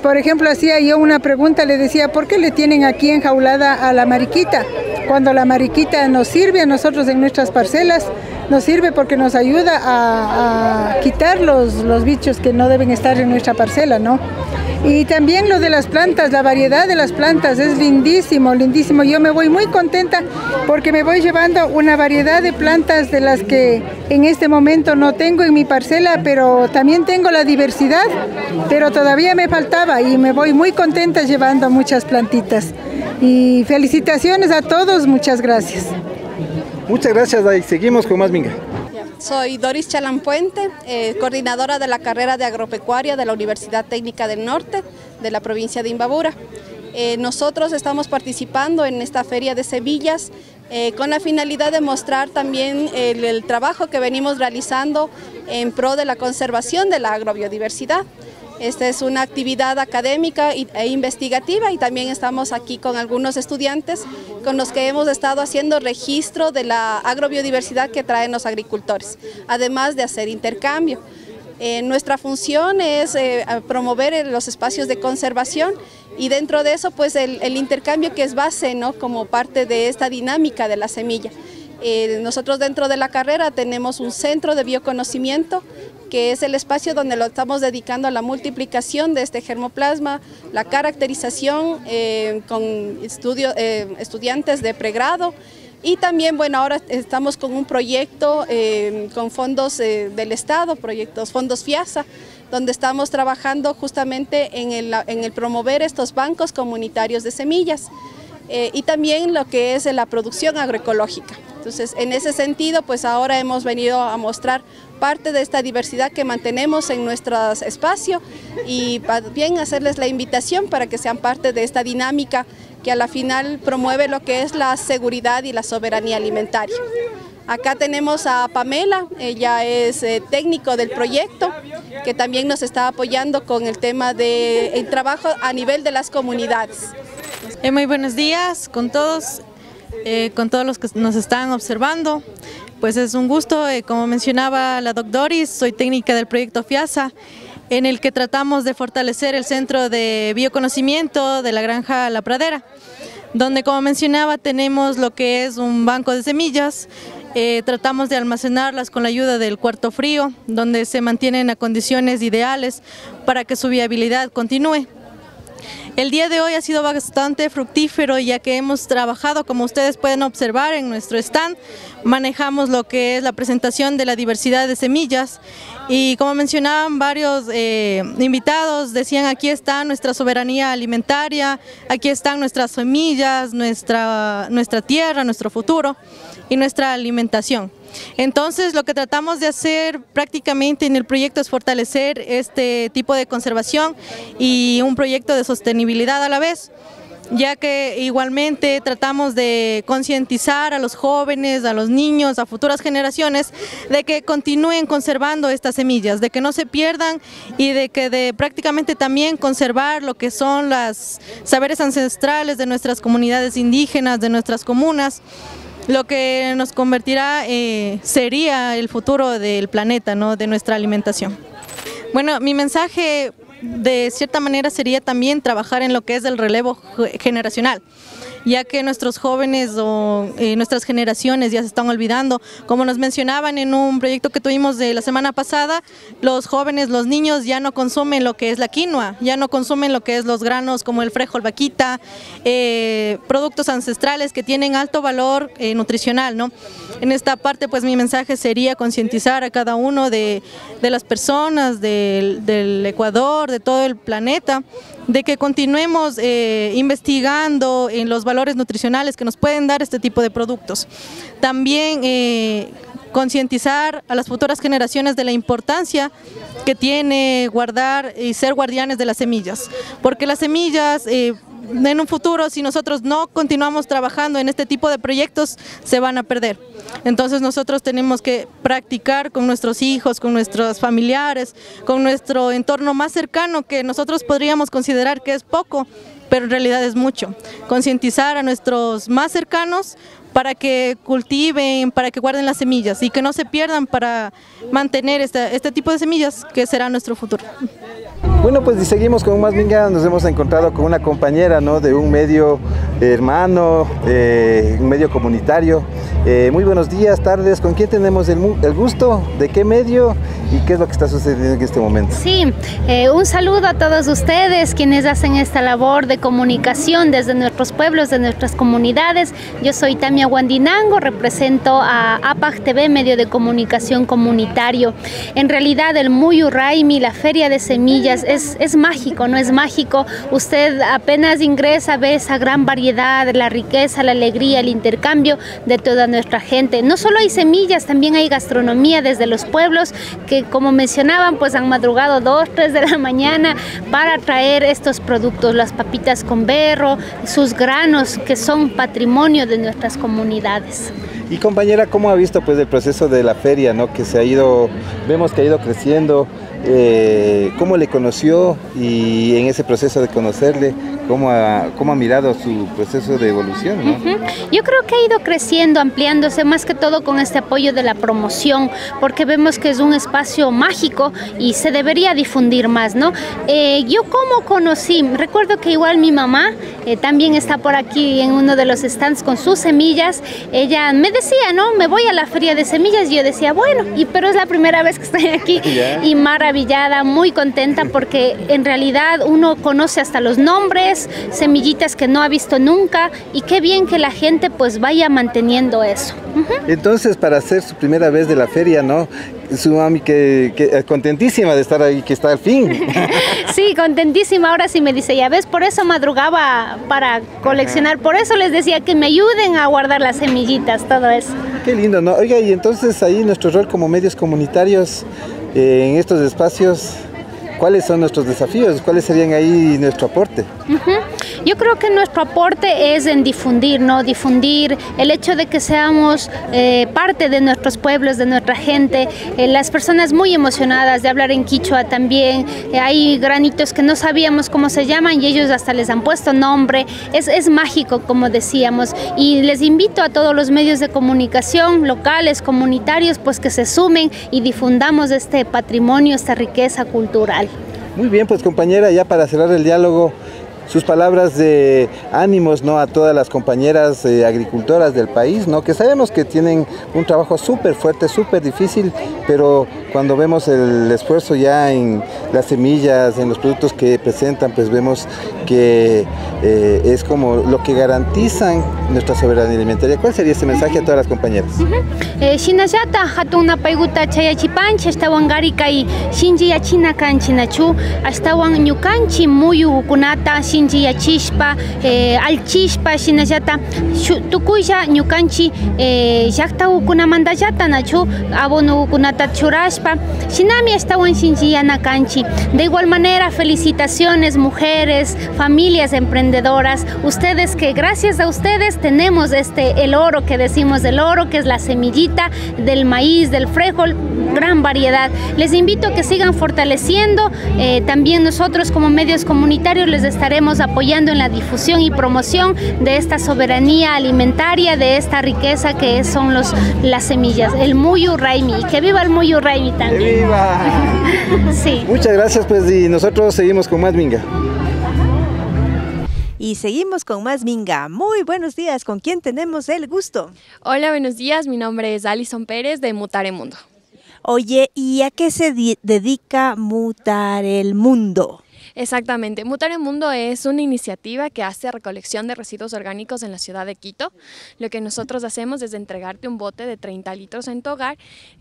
Por ejemplo, hacía yo una pregunta, le decía, ¿por qué le tienen aquí enjaulada a la mariquita? Cuando la mariquita nos sirve a nosotros en nuestras parcelas, nos sirve porque nos ayuda a, quitar los, los bichos que no deben estar en nuestra parcela, ¿no? Y también lo de las plantas, la variedad de las plantas es lindísimo, lindísimo. Yo me voy muy contenta porque me voy llevando una variedad de plantas de las que en este momento no tengo en mi parcela, pero también tengo la diversidad, pero todavía me faltaba y me voy muy contenta llevando muchas plantitas. Y felicitaciones a todos, muchas gracias. Muchas gracias, Day. Seguimos con más minga. Soy Doris Chalampuente, eh, coordinadora de la carrera de agropecuaria de la Universidad Técnica del Norte de la provincia de Imbabura. Eh, nosotros estamos participando en esta feria de semillas eh, con la finalidad de mostrar también el, el trabajo que venimos realizando en pro de la conservación de la agrobiodiversidad. Esta es una actividad académica e investigativa y también estamos aquí con algunos estudiantes con los que hemos estado haciendo registro de la agrobiodiversidad que traen los agricultores, además de hacer intercambio. Eh, nuestra función es eh, promover los espacios de conservación y dentro de eso pues el, intercambio que es base ¿no? como parte de esta dinámica de la semilla. Eh, nosotros dentro de la carrera tenemos un centro de bioconocimiento que es el espacio donde lo estamos dedicando a la multiplicación de este germoplasma, la caracterización eh, con estudio, eh, estudiantes de pregrado y también, bueno, ahora estamos con un proyecto con fondos del Estado, proyectos, fondos FIASA, donde estamos trabajando justamente en el, en el promover estos bancos comunitarios de semillas. Y también lo que es la producción agroecológica. Entonces, en ese sentido, pues ahora hemos venido a mostrar parte de esta diversidad que mantenemos en nuestro espacio y bien hacerles la invitación para que sean parte de esta dinámica que a la final promueve lo que es la seguridad y la soberanía alimentaria. Acá tenemos a Pamela, ella es eh, técnico del proyecto, que también nos está apoyando con el tema del trabajo a nivel de las comunidades. Eh, muy buenos días con todos. Eh, con todos los que nos están observando. Pues es un gusto, eh, como mencionaba la doc Doris, soy técnica del proyecto FIASA. en el que tratamos de fortalecer el centro de bioconocimiento de la granja La Pradera, donde como mencionaba tenemos lo que es un banco de semillas, eh, tratamos de almacenarlas con la ayuda del cuarto frío, donde se mantienen a condiciones ideales para que su viabilidad continúe. El día de hoy ha sido bastante fructífero ya que hemos trabajado, como ustedes pueden observar en nuestro stand, manejamos lo que es la presentación de la diversidad de semillas y como mencionaban varios eh, invitados, decían aquí está nuestra soberanía alimentaria, aquí están nuestras semillas, nuestra, nuestra tierra, nuestro futuro y nuestra alimentación. Entonces lo que tratamos de hacer prácticamente en el proyecto es fortalecer este tipo de conservación y un proyecto de sostenibilidad a la vez ya que igualmente tratamos de concientizar a los jóvenes, a los niños, a futuras generaciones, de que continúen conservando estas semillas, de que no se pierdan y de que de prácticamente también conservar lo que son los saberes ancestrales de nuestras comunidades indígenas, de nuestras comunas, lo que nos convertirá eh, sería el futuro del planeta, ¿no? de nuestra alimentación. Bueno, mi mensaje de cierta manera sería también trabajar en lo que es el relevo generacional ya que nuestros jóvenes o eh, nuestras generaciones ya se están olvidando. Como nos mencionaban en un proyecto que tuvimos de la semana pasada, los jóvenes, los niños ya no consumen lo que es la quinoa, ya no consumen lo que es los granos como el frijol vaquita, eh, productos ancestrales que tienen alto valor eh, nutricional. ¿no? En esta parte pues mi mensaje sería concientizar a cada uno de, las personas del, del Ecuador, de todo el planeta, de que continuemos eh, investigando en los valores nutricionales que nos pueden dar este tipo de productos. También eh, concientizar a las futuras generaciones de la importancia que tiene guardar y ser guardianes de las semillas, porque las semillas eh, en un futuro, si nosotros no continuamos trabajando en este tipo de proyectos, se van a perder. Entonces nosotros tenemos que practicar con nuestros hijos, con nuestros familiares, con nuestro entorno más cercano, que nosotros podríamos considerar que es poco, pero en realidad es mucho. Concientizar a nuestros más cercanos para que cultiven, para que guarden las semillas y que no se pierdan para mantener este, este tipo de semillas que será nuestro futuro. Bueno, pues seguimos con más minga, nos hemos encontrado con una compañera ¿no? de un medio hermano, eh, un medio comunitario. Eh, muy buenos días, tardes, ¿con quién tenemos el, gusto? ¿De qué medio? ¿Y qué es lo que está sucediendo en este momento? Sí, eh, un saludo a todos ustedes quienes hacen esta labor de comunicación desde nuestros pueblos, de nuestras comunidades. Yo soy Tamia Guandinango, represento a APAC TV, medio de comunicación comunitario. En realidad el Muyu Raimi, la feria de semillas, es, es mágico, ¿no? Es mágico. Usted apenas ingresa, ve esa gran variedad, la riqueza, la alegría, el intercambio de toda nuestra gente. No solo hay semillas, también hay gastronomía desde los pueblos que, como mencionaban, pues han madrugado dos, tres de la mañana para traer estos productos, las papitas con berro, sus granos que son patrimonio de nuestras comunidades. Y compañera, ¿cómo ha visto pues el proceso de la feria, ¿no? que se ha ido, vemos que ha ido creciendo, eh, cómo le conoció y en ese proceso de conocerle, cómo ha, cómo ha mirado su proceso de evolución. Yo creo que ha ido creciendo, ampliándose más que todo con este apoyo de la promoción, porque vemos que es un espacio mágico y se debería difundir más. ¿no? Eh, yo como conocí, recuerdo que igual mi mamá eh, también está por aquí en uno de los stands con sus semillas, ella me decía, ¿no? Me voy a la feria de semillas y yo decía, bueno, y, pero es la primera vez que estoy aquí y maravillada, muy contenta porque en realidad uno conoce hasta los nombres, semillitas que no ha visto nunca y qué bien que la gente pues vaya manteniendo eso. Entonces, para hacer su primera vez de la feria, ¿no? Su mami que, que, contentísima de estar ahí, que está al fin. sí, contentísima. Ahora sí me dice, ya ves, por eso madrugaba para coleccionar. Por eso les decía que me ayuden a guardar las semillitas, todo eso. Qué lindo, ¿no? Oiga, y entonces ahí nuestro rol como medios comunitarios eh, en estos espacios ¿Cuáles son nuestros desafíos? ¿Cuáles serían ahí nuestro aporte? Yo creo que nuestro aporte es en difundir, ¿no? Difundir el hecho de que seamos eh, parte de nuestros pueblos, de nuestra gente. Eh, las personas muy emocionadas de hablar en quichua también. Eh, hay granitos que no sabíamos cómo se llaman y ellos hasta les han puesto nombre. Es, es mágico, como decíamos. Y les invito a todos los medios de comunicación locales, comunitarios, pues que se sumen y difundamos este patrimonio, esta riqueza cultural. Muy bien, pues compañera, ya para cerrar el diálogo, sus palabras de ánimos ¿no? a todas las compañeras eh, agricultoras del país, ¿no? que sabemos que tienen un trabajo súper fuerte, súper difícil, pero cuando vemos el esfuerzo ya en las semillas, en los productos que presentan, pues vemos que eh, es como lo que garantizan nuestra soberanía alimentaria. ¿Cuál sería ese mensaje a todas las compañeras? Eh, Shinallata hatun napayguta chayachipanchi ashtawan gari kay shinji yachina kanchi nachu ashtawan ñukanchi muyukunata shinji eh, eh, nachu shinami de igual manera felicitaciones mujeres familias emprendedoras. Ustedes que gracias a ustedes tenemos este el oro que decimos del oro que es la semillita del maíz del frijol gran variedad. Les invito a que sigan fortaleciendo eh, también nosotros como medios comunitarios les estaremos apoyando en la difusión y promoción de esta soberanía alimentaria de esta riqueza que son los las semillas el muyu raimi y que viva el muyu raimi también ¡Viva! sí Muchas gracias, pues, y nosotros seguimos con más Minga. Y seguimos con más Minga. Muy buenos días, ¿con quién tenemos el gusto? Hola, buenos días. Mi nombre es Alison Pérez de Mutar el Mundo. Oye, ¿y a qué se di- dedica Mutar el Mundo? Exactamente. Mutar el Mundo es una iniciativa que hace recolección de residuos orgánicos en la ciudad de Quito. Lo que nosotros hacemos es entregarte un bote de 30 litros en tu hogar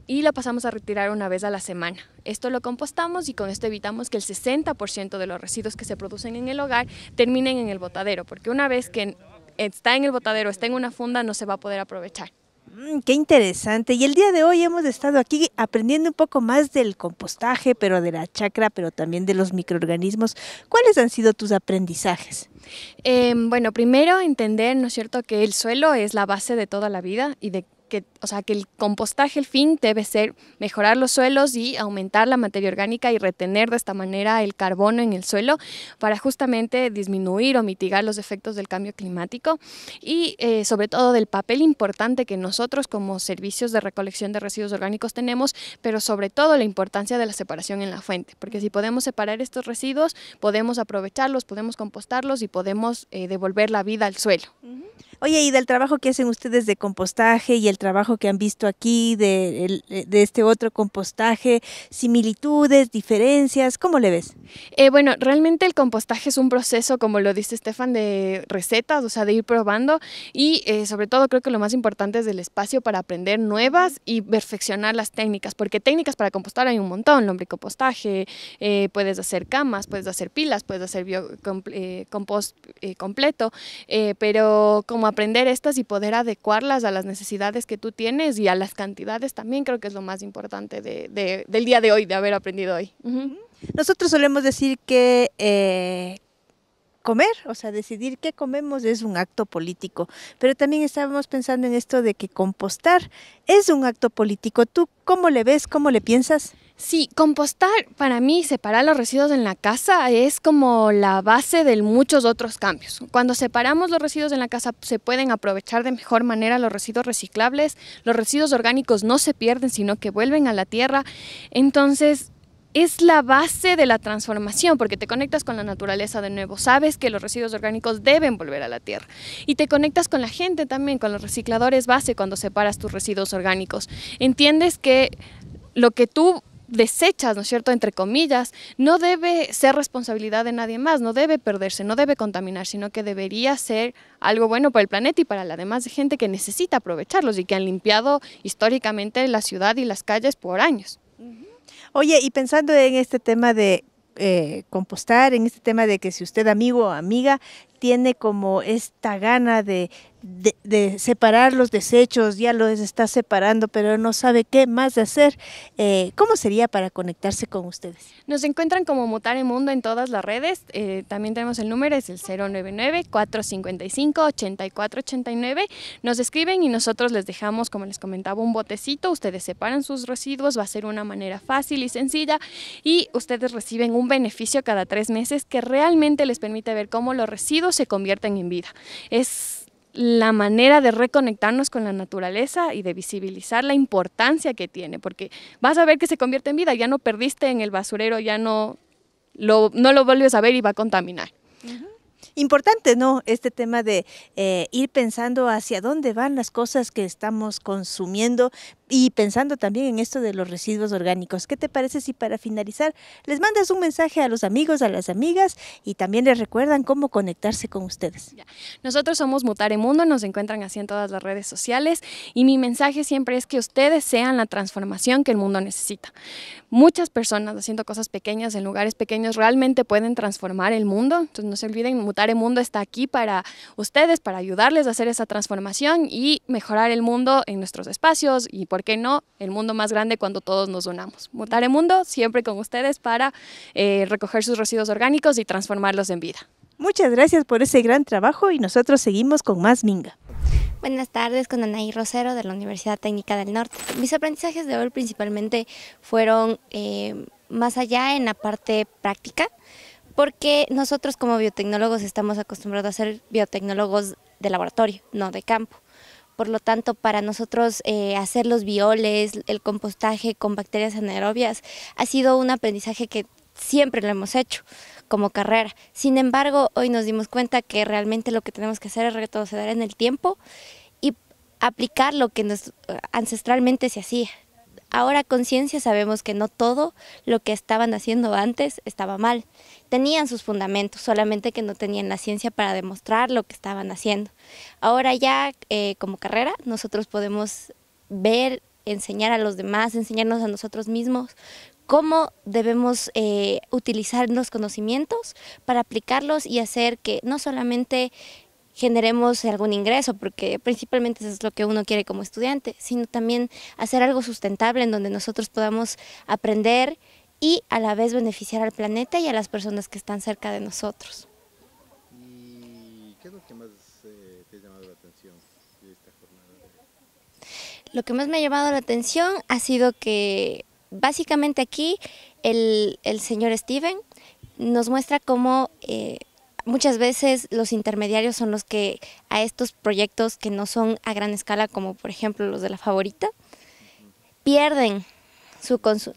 y lo pasamos a retirar una vez a la semana. Esto lo compostamos y con esto evitamos que el 60% de los residuos que se producen en el hogar terminen en el botadero, porque una vez que está en el botadero, está en una funda, no se va a poder aprovechar. Mm, qué interesante. Y el día de hoy hemos estado aquí aprendiendo un poco más del compostaje, pero de la chacra, pero también de los microorganismos. ¿Cuáles han sido tus aprendizajes? Eh, bueno, primero entender, ¿no es cierto?, que el suelo es la base de toda la vida y de que, o sea, que el compostaje, el fin debe ser mejorar los suelos y aumentar la materia orgánica y retener de esta manera el carbono en el suelo para justamente disminuir o mitigar los efectos del cambio climático y eh, sobre todo del papel importante que nosotros como servicios de recolección de residuos orgánicos tenemos, pero sobre todo la importancia de la separación en la fuente, porque si podemos separar estos residuos, podemos aprovecharlos, podemos compostarlos y podemos eh, devolver la vida al suelo. Oye, y del trabajo que hacen ustedes de compostaje y el trabajo que han visto aquí de, el- de este otro compostaje, similitudes, diferencias, ¿cómo le ves? Eh, bueno, realmente el compostaje es un proceso, como lo dice Estefan, de recetas, o sea, de ir probando y eh, sobre todo creo que lo más importante es el espacio para aprender nuevas y perfeccionar las técnicas, porque técnicas para compostar hay un montón, lombricompostaje, eh, puedes hacer camas, puedes hacer pilas, puedes hacer eh, compost eh, completo, eh, pero como aprender estas y poder adecuarlas a las necesidades que tú tienes y a las cantidades también creo que es lo más importante de- de- del día de hoy, de haber aprendido hoy. Nosotros solemos decir que eh, comer, o sea, decidir qué comemos es un acto político, pero también estábamos pensando en esto de que compostar es un acto político. ¿Tú cómo le ves, cómo le piensas? Sí, compostar para mí, separar los residuos en la casa es como la base de muchos otros cambios. Cuando separamos los residuos en la casa se pueden aprovechar de mejor manera los residuos reciclables, los residuos orgánicos no se pierden, sino que vuelven a la tierra. Entonces, es la base de la transformación porque te conectas con la naturaleza de nuevo, sabes que los residuos orgánicos deben volver a la tierra y te conectas con la gente también, con los recicladores base cuando separas tus residuos orgánicos. Entiendes que lo que tú desechas, ¿no es cierto?, entre comillas, no debe ser responsabilidad de nadie más, no debe perderse, no debe contaminar, sino que debería ser algo bueno para el planeta y para la demás gente que necesita aprovecharlos y que han limpiado históricamente la ciudad y las calles por años. Oye, y pensando en este tema de eh, compostar, en este tema de que si usted amigo o amiga tiene como esta gana de, de, de separar los desechos, ya los está separando, pero no sabe qué más hacer, eh, ¿cómo sería para conectarse con ustedes? Nos encuentran como Mutar el Mundo en todas las redes. eh, también tenemos el número, es el 099-455-8489. Nos escriben y nosotros les dejamos, como les comentaba, un botecito. Ustedes separan sus residuos, va a ser una manera fácil y sencilla. Y ustedes reciben un beneficio cada tres meses que realmente les permite ver cómo los residuos se convierten en vida. Es la manera de reconectarnos con la naturaleza y de visibilizar la importancia que tiene, porque vas a ver que se convierte en vida, ya no perdiste en el basurero, ya no lo, no lo vuelves a ver y va a contaminar. Importante, ¿no? Este tema de eh, ir pensando hacia dónde van las cosas que estamos consumiendo y pensando también en esto de los residuos orgánicos. ¿Qué te parece si para finalizar les mandas un mensaje a los amigos, a las amigas y también les recuerdan cómo conectarse con ustedes? Nosotros somos Mutare Mundo, nos encuentran así en todas las redes sociales y mi mensaje siempre es que ustedes sean la transformación que el mundo necesita. Muchas personas haciendo cosas pequeñas en lugares pequeños realmente pueden transformar el mundo, entonces no se olviden, Mutare Mundo está aquí para ustedes, para ayudarles a hacer esa transformación y mejorar el mundo en nuestros espacios y, ¿por qué no?, el mundo más grande cuando todos nos unamos. Mutare Mundo siempre con ustedes para eh, recoger sus residuos orgánicos y transformarlos en vida. Muchas gracias por ese gran trabajo y nosotros seguimos con más Minga. Buenas tardes, con Anaí Rosero de la Universidad Técnica del Norte. Mis aprendizajes de hoy principalmente fueron eh, más allá en la parte práctica, porque nosotros como biotecnólogos estamos acostumbrados a ser biotecnólogos de laboratorio, no de campo. Por lo tanto, para nosotros eh, hacer los bioles, el compostaje con bacterias anaerobias, ha sido un aprendizaje que siempre lo hemos hecho como carrera. Sin embargo, hoy nos dimos cuenta que realmente lo que tenemos que hacer es retroceder en el tiempo y aplicar lo que nos, ancestralmente se hacía. Ahora con ciencia sabemos que no todo lo que estaban haciendo antes estaba mal. Tenían sus fundamentos, solamente que no tenían la ciencia para demostrar lo que estaban haciendo. Ahora ya eh, como carrera nosotros podemos ver, enseñar a los demás, enseñarnos a nosotros mismos cómo debemos eh, utilizar los conocimientos para aplicarlos y hacer que no solamente generemos algún ingreso, porque principalmente eso es lo que uno quiere como estudiante, sino también hacer algo sustentable en donde nosotros podamos aprender y a la vez beneficiar al planeta y a las personas que están cerca de nosotros. ¿Y qué es lo que más eh, te ha llamado la atención de esta jornada? Lo que más me ha llamado la atención ha sido que básicamente aquí el, señor Steven nos muestra cómo eh, muchas veces los intermediarios son los que a estos proyectos que no son a gran escala, como por ejemplo los de la favorita, pierden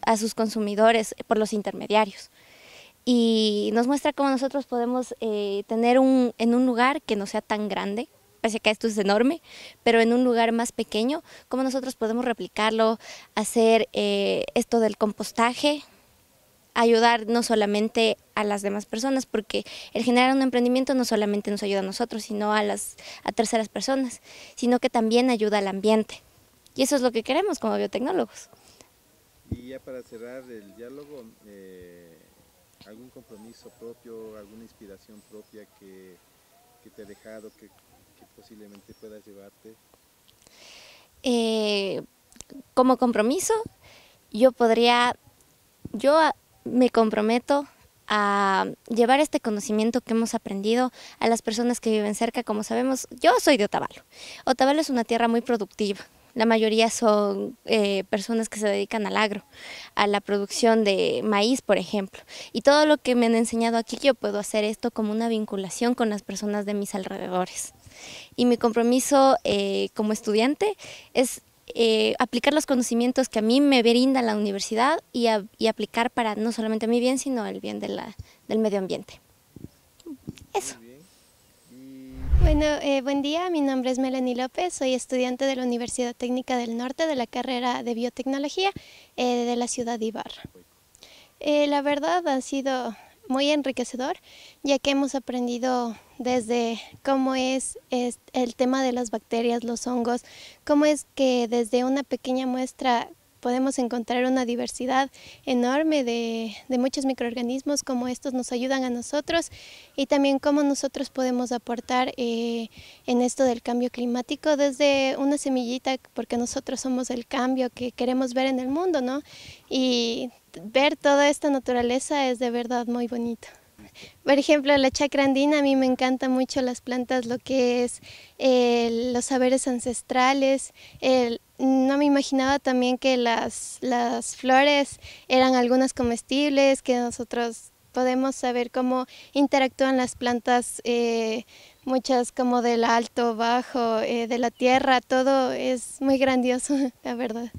a sus consumidores por los intermediarios. Y nos muestra cómo nosotros podemos eh, tener un, en un lugar que no sea tan grande, parece que esto es enorme, pero en un lugar más pequeño, cómo nosotros podemos replicarlo, hacer eh, esto del compostaje, ayudar no solamente a las demás personas, porque el generar un emprendimiento no solamente nos ayuda a nosotros, sino a las a terceras personas, sino que también ayuda al ambiente. Y eso es lo que queremos como biotecnólogos. Y ya para cerrar el diálogo, eh, ¿algún compromiso propio, alguna inspiración propia que, que te ha dejado, que, que posiblemente puedas llevarte? Eh, como compromiso, yo podría, yo me comprometo a llevar este conocimiento que hemos aprendido a las personas que viven cerca. Como sabemos, yo soy de Otavalo. Otavalo es una tierra muy productiva. La mayoría son eh, personas que se dedican al agro, a la producción de maíz, por ejemplo. Y todo lo que me han enseñado aquí, yo puedo hacer esto como una vinculación con las personas de mis alrededores. Y mi compromiso eh, como estudiante es eh, aplicar los conocimientos que a mí me brinda la universidad y, aplicar para no solamente mi bien, sino el bien de la, del medio ambiente. Eso. Bueno, eh, buen día, mi nombre es Melanie López, soy estudiante de la Universidad Técnica del Norte de la carrera de Biotecnología eh, de la ciudad de Ibarra. la verdad ha sido muy enriquecedor, ya que hemos aprendido desde cómo es, el tema de las bacterias, los hongos, cómo es que desde una pequeña muestra podemos encontrar una diversidad enorme de, muchos microorganismos, cómo estos nos ayudan a nosotros y también cómo nosotros podemos aportar eh, en esto del cambio climático desde una semillita, porque nosotros somos el cambio que queremos ver en el mundo, ¿no? Y ver toda esta naturaleza es de verdad muy bonito. Por ejemplo, la chacra andina, a mí me encantan mucho las plantas, lo que es eh, los saberes ancestrales. no me imaginaba también que las, las flores eran algunas comestibles, que nosotros podemos saber cómo interactúan las plantas, eh, muchas como del alto, bajo, eh, de la tierra, todo es muy grandioso, la verdad.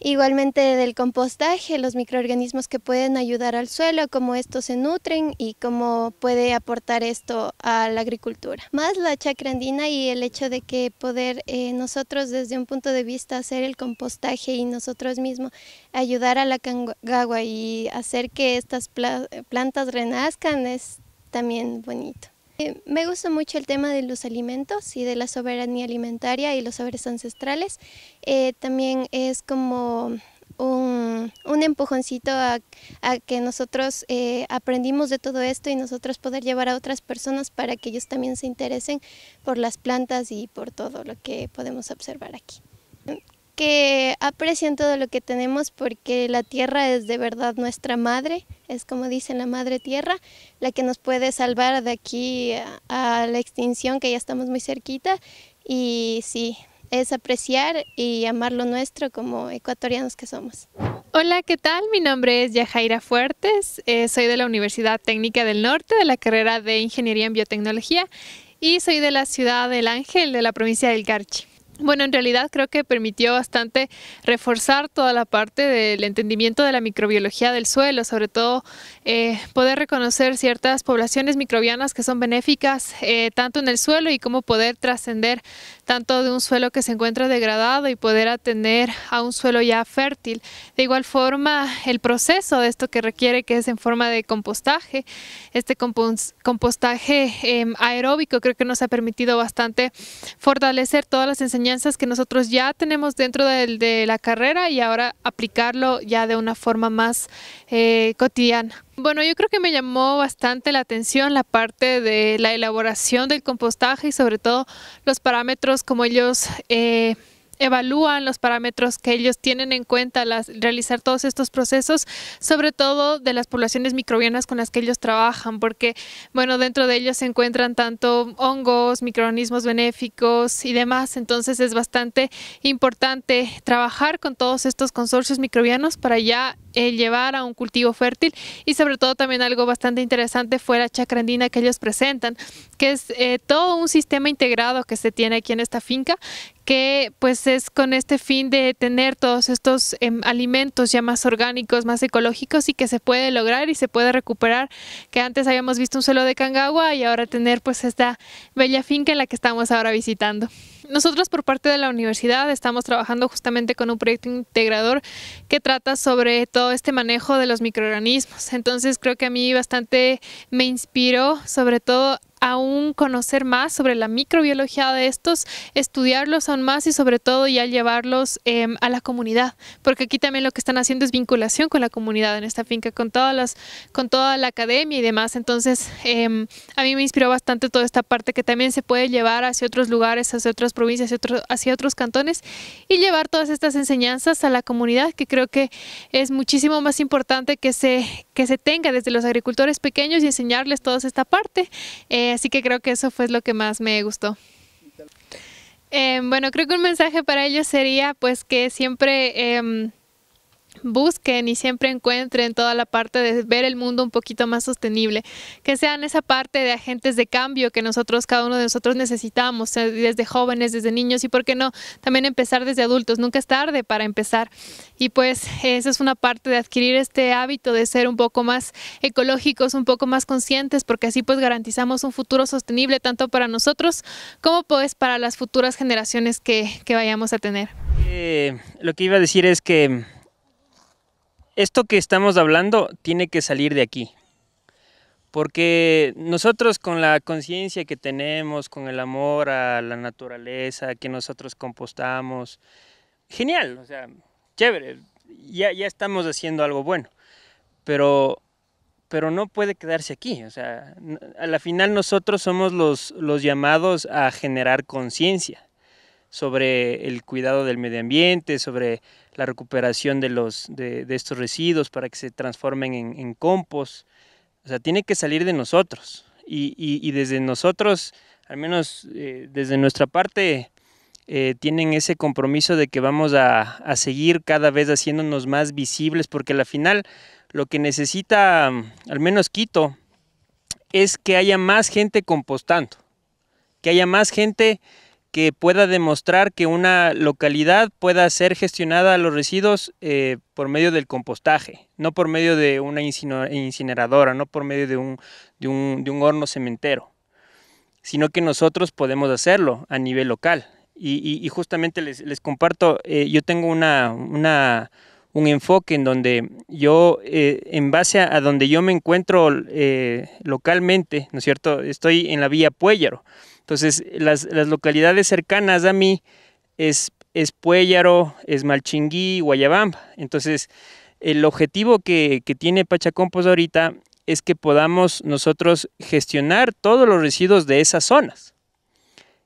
Igualmente del compostaje, los microorganismos que pueden ayudar al suelo, cómo estos se nutren y cómo puede aportar esto a la agricultura. Más la chacra andina y el hecho de que poder eh, nosotros desde un punto de vista hacer el compostaje y nosotros mismos ayudar a la cangagua y hacer que estas plantas renazcan es también bonito. Eh, me gusta mucho el tema de los alimentos y de la soberanía alimentaria y los saberes ancestrales. Eh, también es como un, empujoncito a, que nosotros eh, aprendimos de todo esto y nosotros poder llevar a otras personas para que ellos también se interesen por las plantas y por todo lo que podemos observar aquí que aprecian todo lo que tenemos porque la tierra es de verdad nuestra madre, es como dicen la madre tierra, la que nos puede salvar de aquí a, la extinción que ya estamos muy cerquita y sí, es apreciar y amar lo nuestro como ecuatorianos que somos. Hola, ¿qué tal? Mi nombre es Yajaira Fuertes, eh, soy de la Universidad Técnica del Norte, de la carrera de Ingeniería en Biotecnología y soy de la ciudad del Ángel, de la provincia del Carchi. Bueno, en realidad creo que permitió bastante reforzar toda la parte del entendimiento de la microbiología del suelo, sobre todo eh, poder reconocer ciertas poblaciones microbianas que son benéficas eh, tanto en el suelo y cómo poder trascender tanto de un suelo que se encuentra degradado y poder atender a un suelo ya fértil. De igual forma, el proceso de esto que requiere que es en forma de compostaje, este compostaje em, aeróbico creo que nos ha permitido bastante fortalecer todas las enseñanzas que nosotros ya tenemos dentro de, la carrera y ahora aplicarlo ya de una forma más eh, cotidiana. Bueno, yo creo que me llamó bastante la atención la parte de la elaboración del compostaje y sobre todo los parámetros como ellos eh, evalúan los parámetros que ellos tienen en cuenta al realizar todos estos procesos, sobre todo de las poblaciones microbianas con las que ellos trabajan, porque bueno, dentro de ellos se encuentran tanto hongos, microorganismos benéficos y demás, entonces es bastante importante trabajar con todos estos consorcios microbianos para ya llevar a un cultivo fértil y sobre todo también algo bastante interesante fue la chacrandina que ellos presentan, que es eh, todo un sistema integrado que se tiene aquí en esta finca que pues es con este fin de tener todos estos em, alimentos ya más orgánicos, más ecológicos y que se puede lograr y se puede recuperar, que antes habíamos visto un suelo de Cangagua y ahora tener pues esta bella finca en la que estamos ahora visitando. Nosotros por parte de la universidad estamos trabajando justamente con un proyecto integrador que trata sobre todo este manejo de los microorganismos. Entonces creo que a mí bastante me inspiró sobre todo aún conocer más sobre la microbiología de estos, estudiarlos aún más y sobre todo ya llevarlos em, a la comunidad, porque aquí también lo que están haciendo es vinculación con la comunidad en esta finca, con todas las, con toda la academia y demás. Entonces, em, a mí me inspiró bastante toda esta parte que también se puede llevar hacia otros lugares, hacia otras provincias, hacia, otros, cantones y llevar todas estas enseñanzas a la comunidad, que creo que es muchísimo más importante que se, que se tenga desde los agricultores pequeños y enseñarles toda esta parte. Así que creo que eso fue lo que más me gustó. Em, bueno, creo que un mensaje para ellos sería pues que siempre em, busquen y siempre encuentren toda la parte de ver el mundo un poquito más sostenible, que sean esa parte de agentes de cambio que nosotros, cada uno de nosotros necesitamos, eh, desde jóvenes, desde niños y, ¿por qué no?, también empezar desde adultos, nunca es tarde para empezar. Y pues eso es una parte de adquirir este hábito de ser un poco más ecológicos, un poco más conscientes, porque así pues garantizamos un futuro sostenible tanto para nosotros como pues para las futuras generaciones que, vayamos a tener. Eh, lo que iba a decir es que esto que estamos hablando tiene que salir de aquí. Porque nosotros con la conciencia que tenemos, con el amor a la naturaleza, que nosotros compostamos, genial, o sea, chévere, ya, ya estamos haciendo algo bueno. Pero, pero no puede quedarse aquí. O sea, a la final nosotros somos los, los llamados a generar conciencia sobre el cuidado del medio ambiente, sobre la recuperación de, los, de, estos residuos para que se transformen en, compost. O sea, tiene que salir de nosotros. Y, desde nosotros, al menos eh, desde nuestra parte, eh, tienen ese compromiso de que vamos a, a, seguir cada vez haciéndonos más visibles, porque al final lo que necesita, al menos Quito, es que haya más gente compostando, que haya más gente que pueda demostrar que una localidad pueda ser gestionada los residuos eh, por medio del compostaje, no por medio de una incineradora, no por medio de un, de un, horno cementero, sino que nosotros podemos hacerlo a nivel local. Y, justamente les, les comparto, eh, yo tengo una, una, un enfoque en donde yo, eh, en base a, donde yo me encuentro localmente, ¿no es cierto? Estoy en la vía Puellaro. Entonces, las, localidades cercanas a mí es, es Puellaro, es Malchinguí, Guayabamba. Entonces, el objetivo que, tiene Pachacompos ahorita es que podamos nosotros gestionar todos los residuos de esas zonas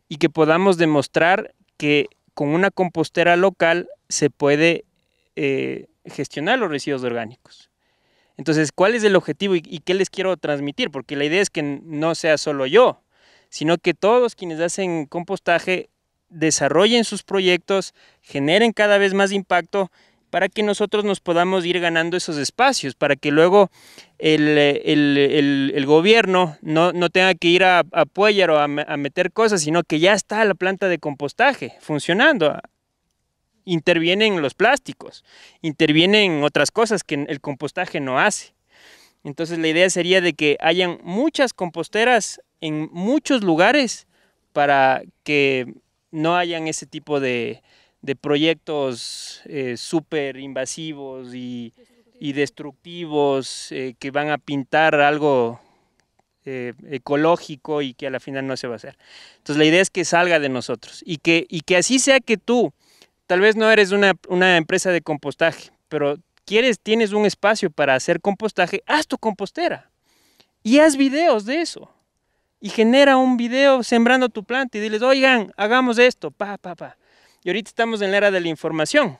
y que podamos demostrar que con una compostera local se puede eh, gestionar los residuos orgánicos. Entonces, ¿cuál es el objetivo y, qué les quiero transmitir? Porque la idea es que no sea solo yo, sino que todos quienes hacen compostaje desarrollen sus proyectos, generen cada vez más impacto para que nosotros nos podamos ir ganando esos espacios, para que luego el, gobierno no, tenga que ir a, apoyar o a, meter cosas, sino que ya está la planta de compostaje funcionando. Intervienen los plásticos, intervienen otras cosas que el compostaje no hace. Entonces la idea sería de que hayan muchas composteras en muchos lugares para que no hayan ese tipo de, proyectos eh, súper invasivos y, destructivos eh, que van a pintar algo eh, ecológico y que a la final no se va a hacer. Entonces la idea es que salga de nosotros y que, y que así sea que tú, tal vez no eres una, una empresa de compostaje, pero quieres, tienes un espacio para hacer compostaje, haz tu compostera y haz videos de eso y genera un video sembrando tu planta y diles, oigan, hagamos esto, pa, pa, pa. Y ahorita estamos en la era de la información.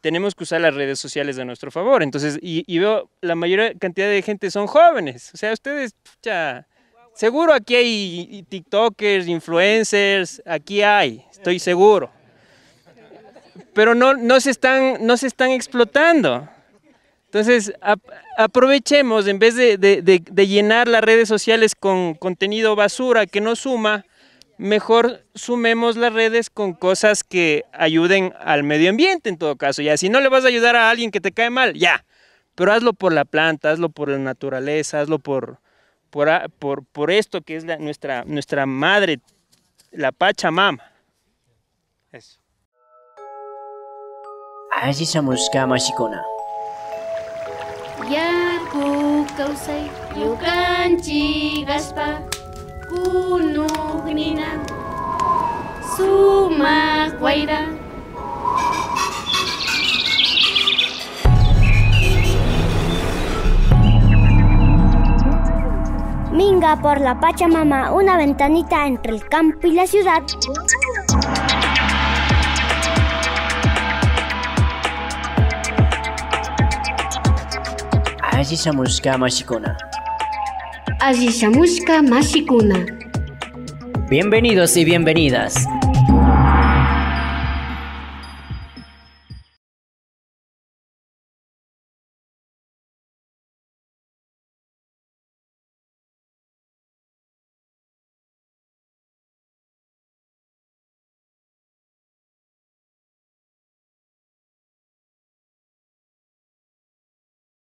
Tenemos que usar las redes sociales a nuestro favor. Entonces, y, veo la mayor cantidad de gente son jóvenes. O sea, ustedes, ya, seguro aquí hay TikTokers, influencers, aquí hay, estoy seguro. Pero no, no, se, están, no se están explotando. Entonces, aprovechemos, en vez de, llenar las redes sociales con contenido basura que no suma, mejor sumemos las redes con cosas que ayuden al medio ambiente en todo caso. Ya, si no le vas a ayudar a alguien que te cae mal, ya. Pero hazlo por la planta, hazlo por la naturaleza, hazlo por, por, por, esto que es nuestra, nuestra madre, la Pachamama. Eso. Yaku kausay yukanchi gaspa kunugnina sumak wayra Minga por la Pachamama, una ventanita entre el campo y la ciudad. Ashishamushka Mashikuna. Ashishamushka Mashikuna. Bienvenidos y bienvenidas.